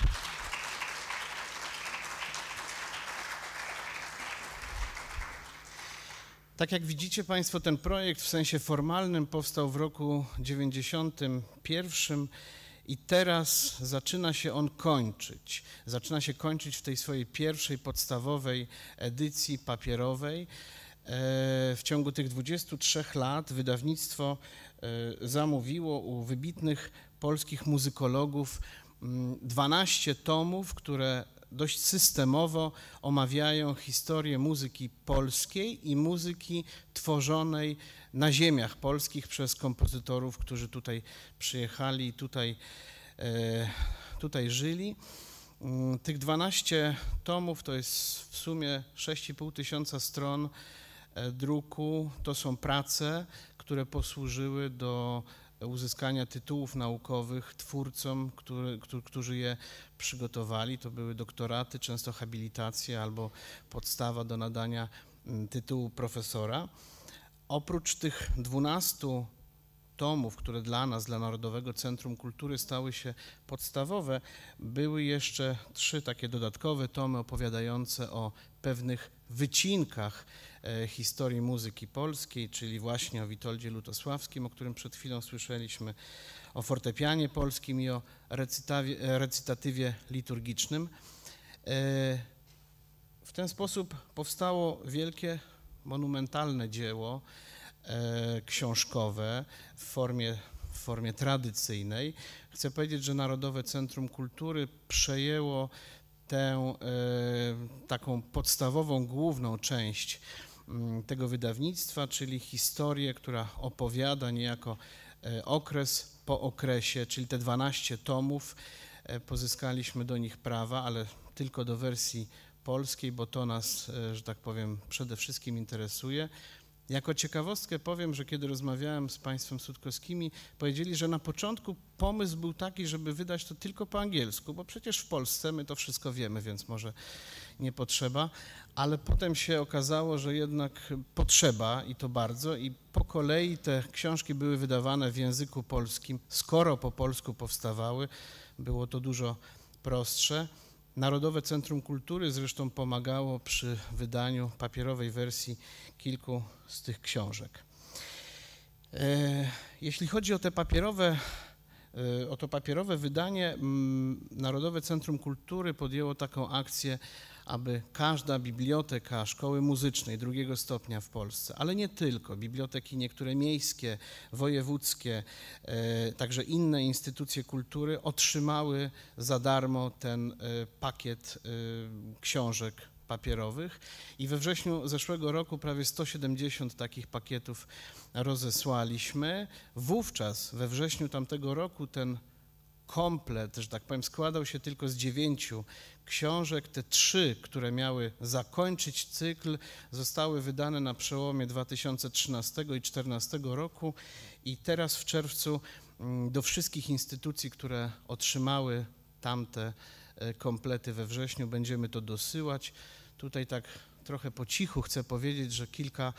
[SPEAKER 14] Tak jak widzicie Państwo, ten projekt w sensie formalnym powstał w roku 91 i teraz zaczyna się on kończyć. Zaczyna się kończyć w tej swojej pierwszej podstawowej edycji papierowej. E, w ciągu tych 23 lat wydawnictwo zamówiło u wybitnych polskich muzykologów 12 mm, tomów, które dość systemowo omawiają historię muzyki polskiej i muzyki tworzonej na ziemiach polskich przez kompozytorów, którzy tutaj przyjechali tutaj, e, tutaj żyli. Mm, tych 12 tomów to jest w sumie 6,5 tysiąca stron E, druku to są prace, które posłużyły do uzyskania tytułów naukowych twórcom, który, którzy je przygotowali. To były doktoraty, często habilitacje albo podstawa do nadania mm, tytułu profesora. Oprócz tych 12 tomów, które dla nas, dla Narodowego Centrum Kultury stały się podstawowe, były jeszcze trzy takie dodatkowe tomy opowiadające o pewnych wycinkach historii muzyki polskiej, czyli właśnie o Witoldzie Lutosławskim, o którym przed chwilą słyszeliśmy, o fortepianie polskim i o recytatywie liturgicznym. E, w ten sposób powstało wielkie, monumentalne dzieło e, książkowe w formie, w formie tradycyjnej. Chcę powiedzieć, że Narodowe Centrum Kultury przejęło tę e, taką podstawową, główną część tego wydawnictwa, czyli historię, która opowiada niejako e, okres po okresie, czyli te 12 tomów. E, pozyskaliśmy do nich prawa, ale tylko do wersji polskiej, bo to nas, e, że tak powiem, przede wszystkim interesuje. Jako ciekawostkę powiem, że kiedy rozmawiałem z państwem Sutkowskimi, powiedzieli, że na początku pomysł był taki, żeby wydać to tylko po angielsku, bo przecież w Polsce my to wszystko wiemy, więc może nie potrzeba, ale potem się okazało, że jednak potrzeba i to bardzo i po kolei te książki były wydawane w języku polskim, skoro po polsku powstawały, było to dużo prostsze. Narodowe Centrum Kultury zresztą pomagało przy wydaniu papierowej wersji kilku z tych książek. E, jeśli chodzi o te papierowe, e, o to papierowe wydanie, Narodowe Centrum Kultury podjęło taką akcję aby każda biblioteka szkoły muzycznej drugiego stopnia w Polsce, ale nie tylko, biblioteki niektóre miejskie, wojewódzkie, e, także inne instytucje kultury otrzymały za darmo ten e, pakiet e, książek papierowych i we wrześniu zeszłego roku prawie 170 takich pakietów rozesłaliśmy. Wówczas we wrześniu tamtego roku ten komplet, że tak powiem, składał się tylko z dziewięciu książek. Te trzy, które miały zakończyć cykl, zostały wydane na przełomie 2013 i 2014 roku i teraz w czerwcu mm, do wszystkich instytucji, które otrzymały tamte e, komplety we wrześniu, będziemy to dosyłać. Tutaj tak trochę po cichu chcę powiedzieć, że kilka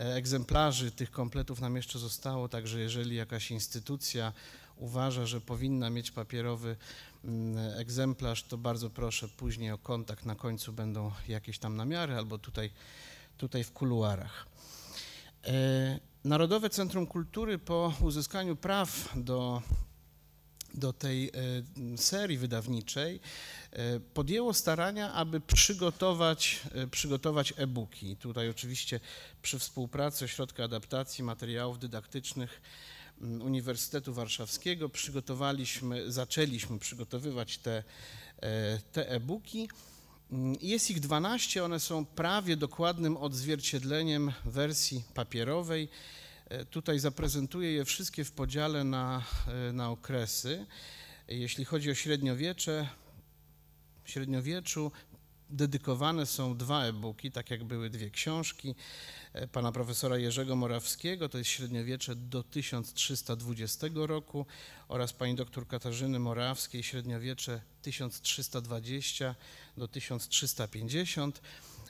[SPEAKER 14] e, egzemplarzy tych kompletów nam jeszcze zostało, także jeżeli jakaś instytucja uważa, że powinna mieć papierowy mm, egzemplarz, to bardzo proszę później o kontakt. Na końcu będą jakieś tam namiary albo tutaj, tutaj w kuluarach. E, Narodowe Centrum Kultury po uzyskaniu praw do, do tej e, serii wydawniczej e, podjęło starania, aby przygotować, przygotować e-booki. Tutaj oczywiście przy współpracy Ośrodka Adaptacji Materiałów Dydaktycznych Uniwersytetu Warszawskiego przygotowaliśmy, zaczęliśmy przygotowywać te, e, e-booki. Mm, jest ich 12, one są prawie dokładnym odzwierciedleniem wersji papierowej. E, tutaj zaprezentuję je wszystkie w podziale na, e, na okresy. Jeśli chodzi o średniowiecze, średniowieczu dedykowane są dwa e-booki, tak jak były dwie książki. E, pana profesora Jerzego Morawskiego, to jest średniowiecze do 1320 roku oraz pani doktor Katarzyny Morawskiej, średniowiecze 1320 do 1350.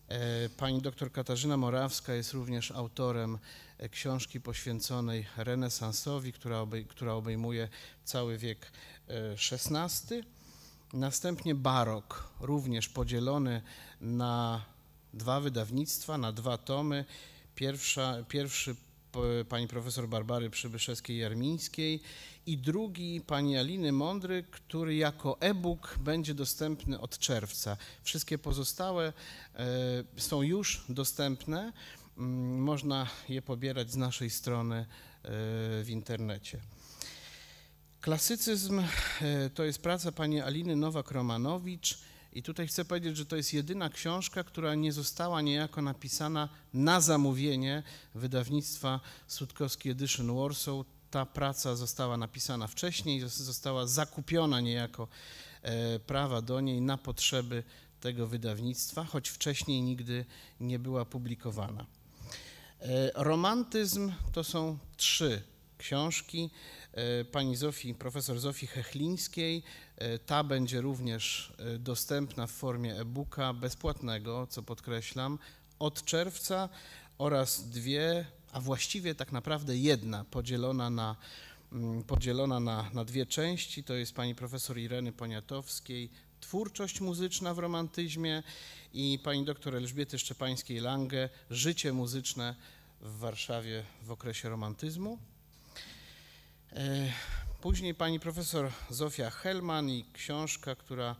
[SPEAKER 14] E, pani doktor Katarzyna Morawska jest również autorem e, książki poświęconej renesansowi, która, która obejmuje cały wiek XVI. Następnie barok, również podzielony na dwa wydawnictwa, na dwa tomy. Pierwsza, pierwszy pani profesor Barbary Przybyszewskiej-Jarmińskiej i drugi pani Aliny Mądry, który jako e-book będzie dostępny od czerwca. Wszystkie pozostałe e, są już dostępne. Mm, można je pobierać z naszej strony e, w internecie. Klasycyzm e, to jest praca pani Aliny Nowak-Romanowicz i tutaj chcę powiedzieć, że to jest jedyna książka, która nie została niejako napisana na zamówienie wydawnictwa Sutkowski Edition Warsaw. Ta praca została napisana wcześniej, została zakupiona niejako e, prawa do niej na potrzeby tego wydawnictwa, choć wcześniej nigdy nie była publikowana. E, romantyzm to są trzy książki e, pani Zofii, profesor Zofii Hechlińskiej. E, ta będzie również e, dostępna w formie e-booka bezpłatnego, co podkreślam, od czerwca oraz dwie a właściwie tak naprawdę jedna, podzielona na, mm, podzielona na, na dwie części. To jest pani profesor Ireny Poniatowskiej, twórczość muzyczna w romantyzmie i pani doktor Elżbiety Szczepańskiej-Lange, życie muzyczne w Warszawie w okresie romantyzmu. E, później pani profesor Zofia Hellman i książka, która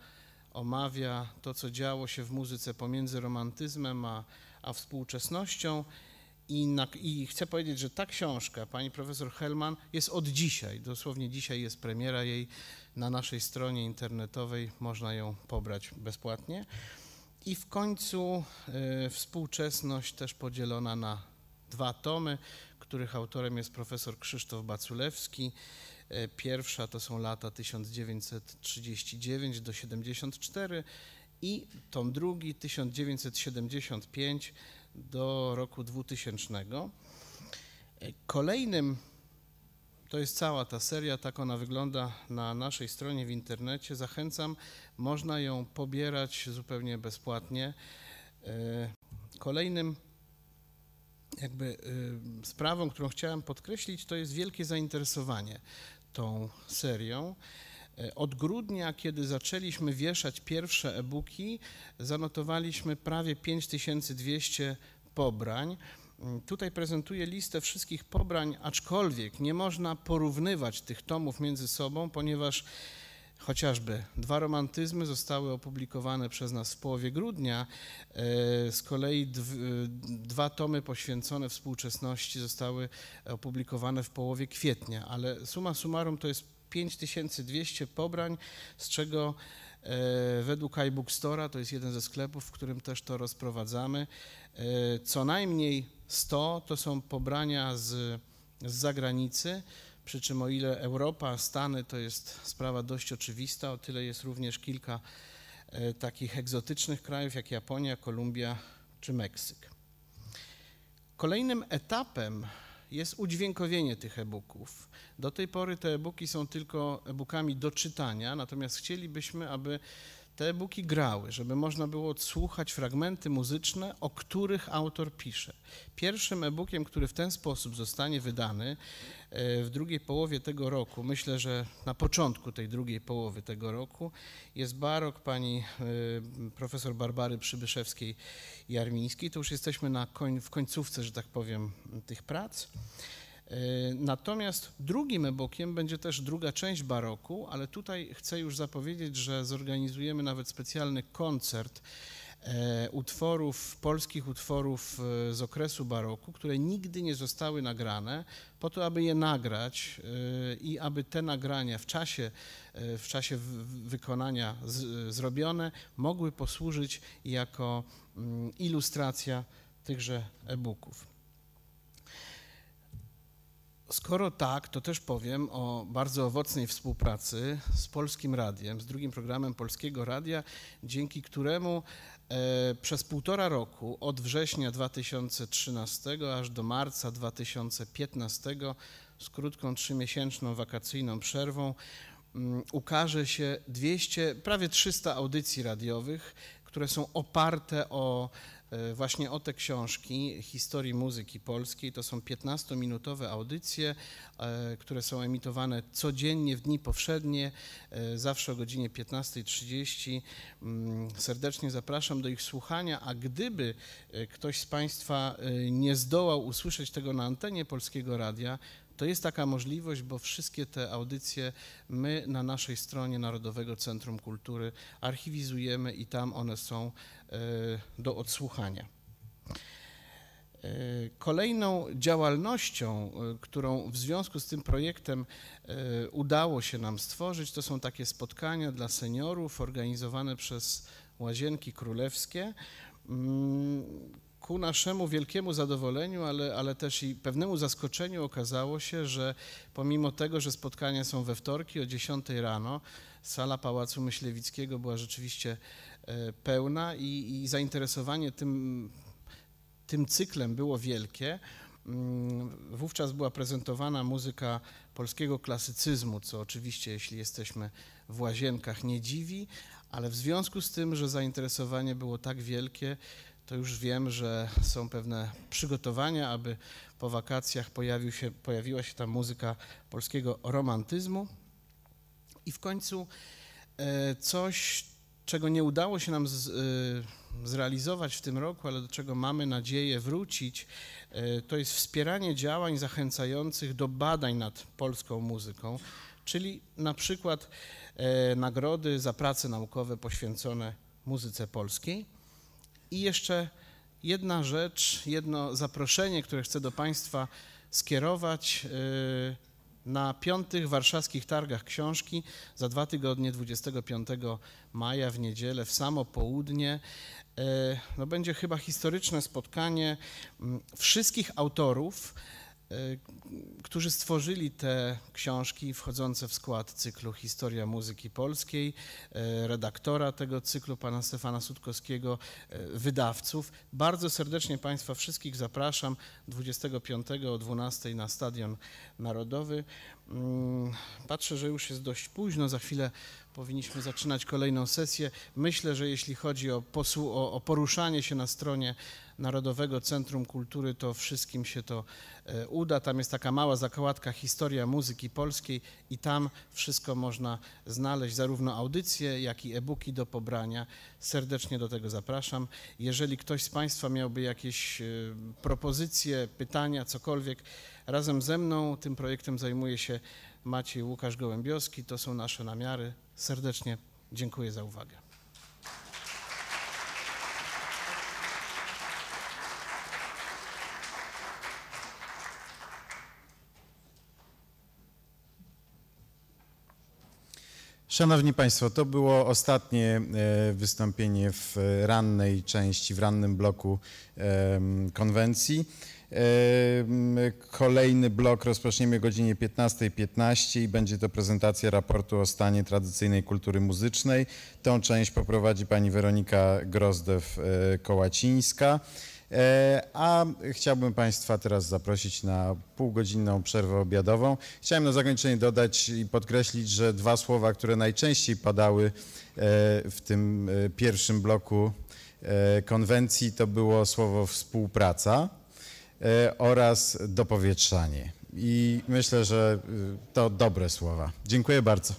[SPEAKER 14] omawia to, co działo się w muzyce pomiędzy romantyzmem a, a współczesnością. I, na, I, chcę powiedzieć, że ta książka pani profesor Hellman jest od dzisiaj, dosłownie dzisiaj jest premiera jej na naszej stronie internetowej, można ją pobrać bezpłatnie. I w końcu y, współczesność też podzielona na dwa tomy, których autorem jest profesor Krzysztof Baculewski. E, pierwsza to są lata 1939 do 74 i tom drugi 1975 do roku 2000. E, kolejnym, to jest cała ta seria, tak ona wygląda na naszej stronie w internecie. Zachęcam, można ją pobierać zupełnie bezpłatnie. E, kolejnym jakby sprawą, którą chciałem podkreślić, to jest wielkie zainteresowanie tą serią. E, od grudnia, kiedy zaczęliśmy wieszać pierwsze e-booki, zanotowaliśmy prawie 5200 pobrań. Mm, tutaj prezentuję listę wszystkich pobrań, aczkolwiek nie można porównywać tych tomów między sobą, ponieważ chociażby dwa romantyzmy zostały opublikowane przez nas w połowie grudnia, e, z kolei dwa tomy poświęcone współczesności zostały opublikowane w połowie kwietnia, ale suma summarum to jest 5200 pobrań, z czego e, według iBookstora, to jest jeden ze sklepów, w którym też to rozprowadzamy, e, co najmniej 100 to są pobrania z, z zagranicy, przy czym o ile Europa, Stany to jest sprawa dość oczywista, o tyle jest również kilka e, takich egzotycznych krajów jak Japonia, Kolumbia czy Meksyk. Kolejnym etapem jest udźwiękowienie tych e-booków. Do tej pory te e-booki są tylko e-bookami do czytania, natomiast chcielibyśmy, aby te e-booki grały, żeby można było odsłuchać fragmenty muzyczne, o których autor pisze. Pierwszym e-bookiem, który w ten sposób zostanie wydany e, w drugiej połowie tego roku, myślę, że na początku tej drugiej połowy tego roku, jest barok pani e, profesor Barbary Przybyszewskiej-Jarmińskiej. To już jesteśmy na koń, w końcówce, że tak powiem, tych prac. E, natomiast drugim e-bookiem będzie też druga część baroku, ale tutaj chcę już zapowiedzieć, że zorganizujemy nawet specjalny koncert e, utworów, polskich utworów e, z okresu baroku, które nigdy nie zostały nagrane, po to, aby je nagrać i aby te nagrania w czasie, w czasie wykonania z, zrobione mogły posłużyć jako mm, ilustracja tychże e-booków. Skoro tak, to też powiem o bardzo owocnej współpracy z Polskim Radiem, z drugim programem Polskiego Radia, dzięki któremu e, przez półtora roku, od września 2013 aż do marca 2015, z krótką trzymiesięczną wakacyjną przerwą, um, ukaże się 200, prawie 300 audycji radiowych, które są oparte o właśnie o te książki historii muzyki polskiej. To są 15-minutowe audycje, e, które są emitowane codziennie w dni powszednie, e, zawsze o godzinie 15.30. Mm, serdecznie zapraszam do ich słuchania, a gdyby ktoś z Państwa nie zdołał usłyszeć tego na antenie Polskiego Radia, to jest taka możliwość, bo wszystkie te audycje my na naszej stronie Narodowego Centrum Kultury archiwizujemy i tam one są e, do odsłuchania. E, kolejną działalnością, e, którą w związku z tym projektem udało się nam stworzyć, to są takie spotkania dla seniorów organizowane przez Łazienki Królewskie, mm, ku naszemu wielkiemu zadowoleniu, ale, ale też i pewnemu zaskoczeniu okazało się, że pomimo tego, że spotkania są we wtorki o 10 rano, sala Pałacu Myślewickiego była rzeczywiście e, pełna i, i zainteresowanie tym, tym cyklem było wielkie. Mm, wówczas była prezentowana muzyka polskiego klasycyzmu, co oczywiście, jeśli jesteśmy w łazienkach, nie dziwi, ale w związku z tym, że zainteresowanie było tak wielkie, to już wiem, że są pewne przygotowania, aby po wakacjach pojawił się, pojawiła się ta muzyka polskiego romantyzmu. I w końcu e, coś, czego nie udało się nam z, e, zrealizować w tym roku, ale do czego mamy nadzieję wrócić, e, to jest wspieranie działań zachęcających do badań nad polską muzyką, czyli na przykład nagrody za prace naukowe poświęcone muzyce polskiej. I jeszcze jedna rzecz, jedno zaproszenie, które chcę do Państwa skierować na piątych warszawskich targach książki za dwa tygodnie, 25 maja w niedzielę, w samo południe. E, no, będzie chyba historyczne spotkanie mm, wszystkich autorów, którzy stworzyli te książki wchodzące w skład cyklu Historia Muzyki Polskiej, e, redaktora tego cyklu, pana Stefana Sutkowskiego, wydawców. Bardzo serdecznie Państwa wszystkich zapraszam 25 o 12 na Stadion Narodowy. Mm, patrzę, że już jest dość późno, za chwilę powinniśmy zaczynać kolejną sesję. Myślę, że jeśli chodzi o, o, o, poruszanie się na stronie Narodowego Centrum Kultury, to wszystkim się to e, uda. Tam jest taka mała zakładka Historia Muzyki Polskiej i tam wszystko można znaleźć, zarówno audycje, jak i e-booki do pobrania. Serdecznie do tego zapraszam. Jeżeli ktoś z Państwa miałby jakieś e, propozycje, pytania, cokolwiek, razem ze mną tym projektem zajmuje się Maciej Łukasz Gołębiowski. To są nasze namiary. Serdecznie dziękuję za uwagę.
[SPEAKER 1] Szanowni Państwo, to było ostatnie e, wystąpienie w rannej części, w rannym bloku konwencji. Kolejny blok rozpoczniemy o godzinie 15.15 .15 i będzie to prezentacja raportu o stanie tradycyjnej kultury muzycznej. Tą część poprowadzi pani Weronika Grozdew-Kołacińska. E, a chciałbym Państwa teraz zaprosić na półgodzinną przerwę obiadową. Chciałem na zakończenie dodać i podkreślić, że dwa słowa, które najczęściej padały e, w tym e, pierwszym bloku konwencji, to było słowo współpraca oraz dopowietrzanie. I myślę, że to dobre słowa. Dziękuję bardzo.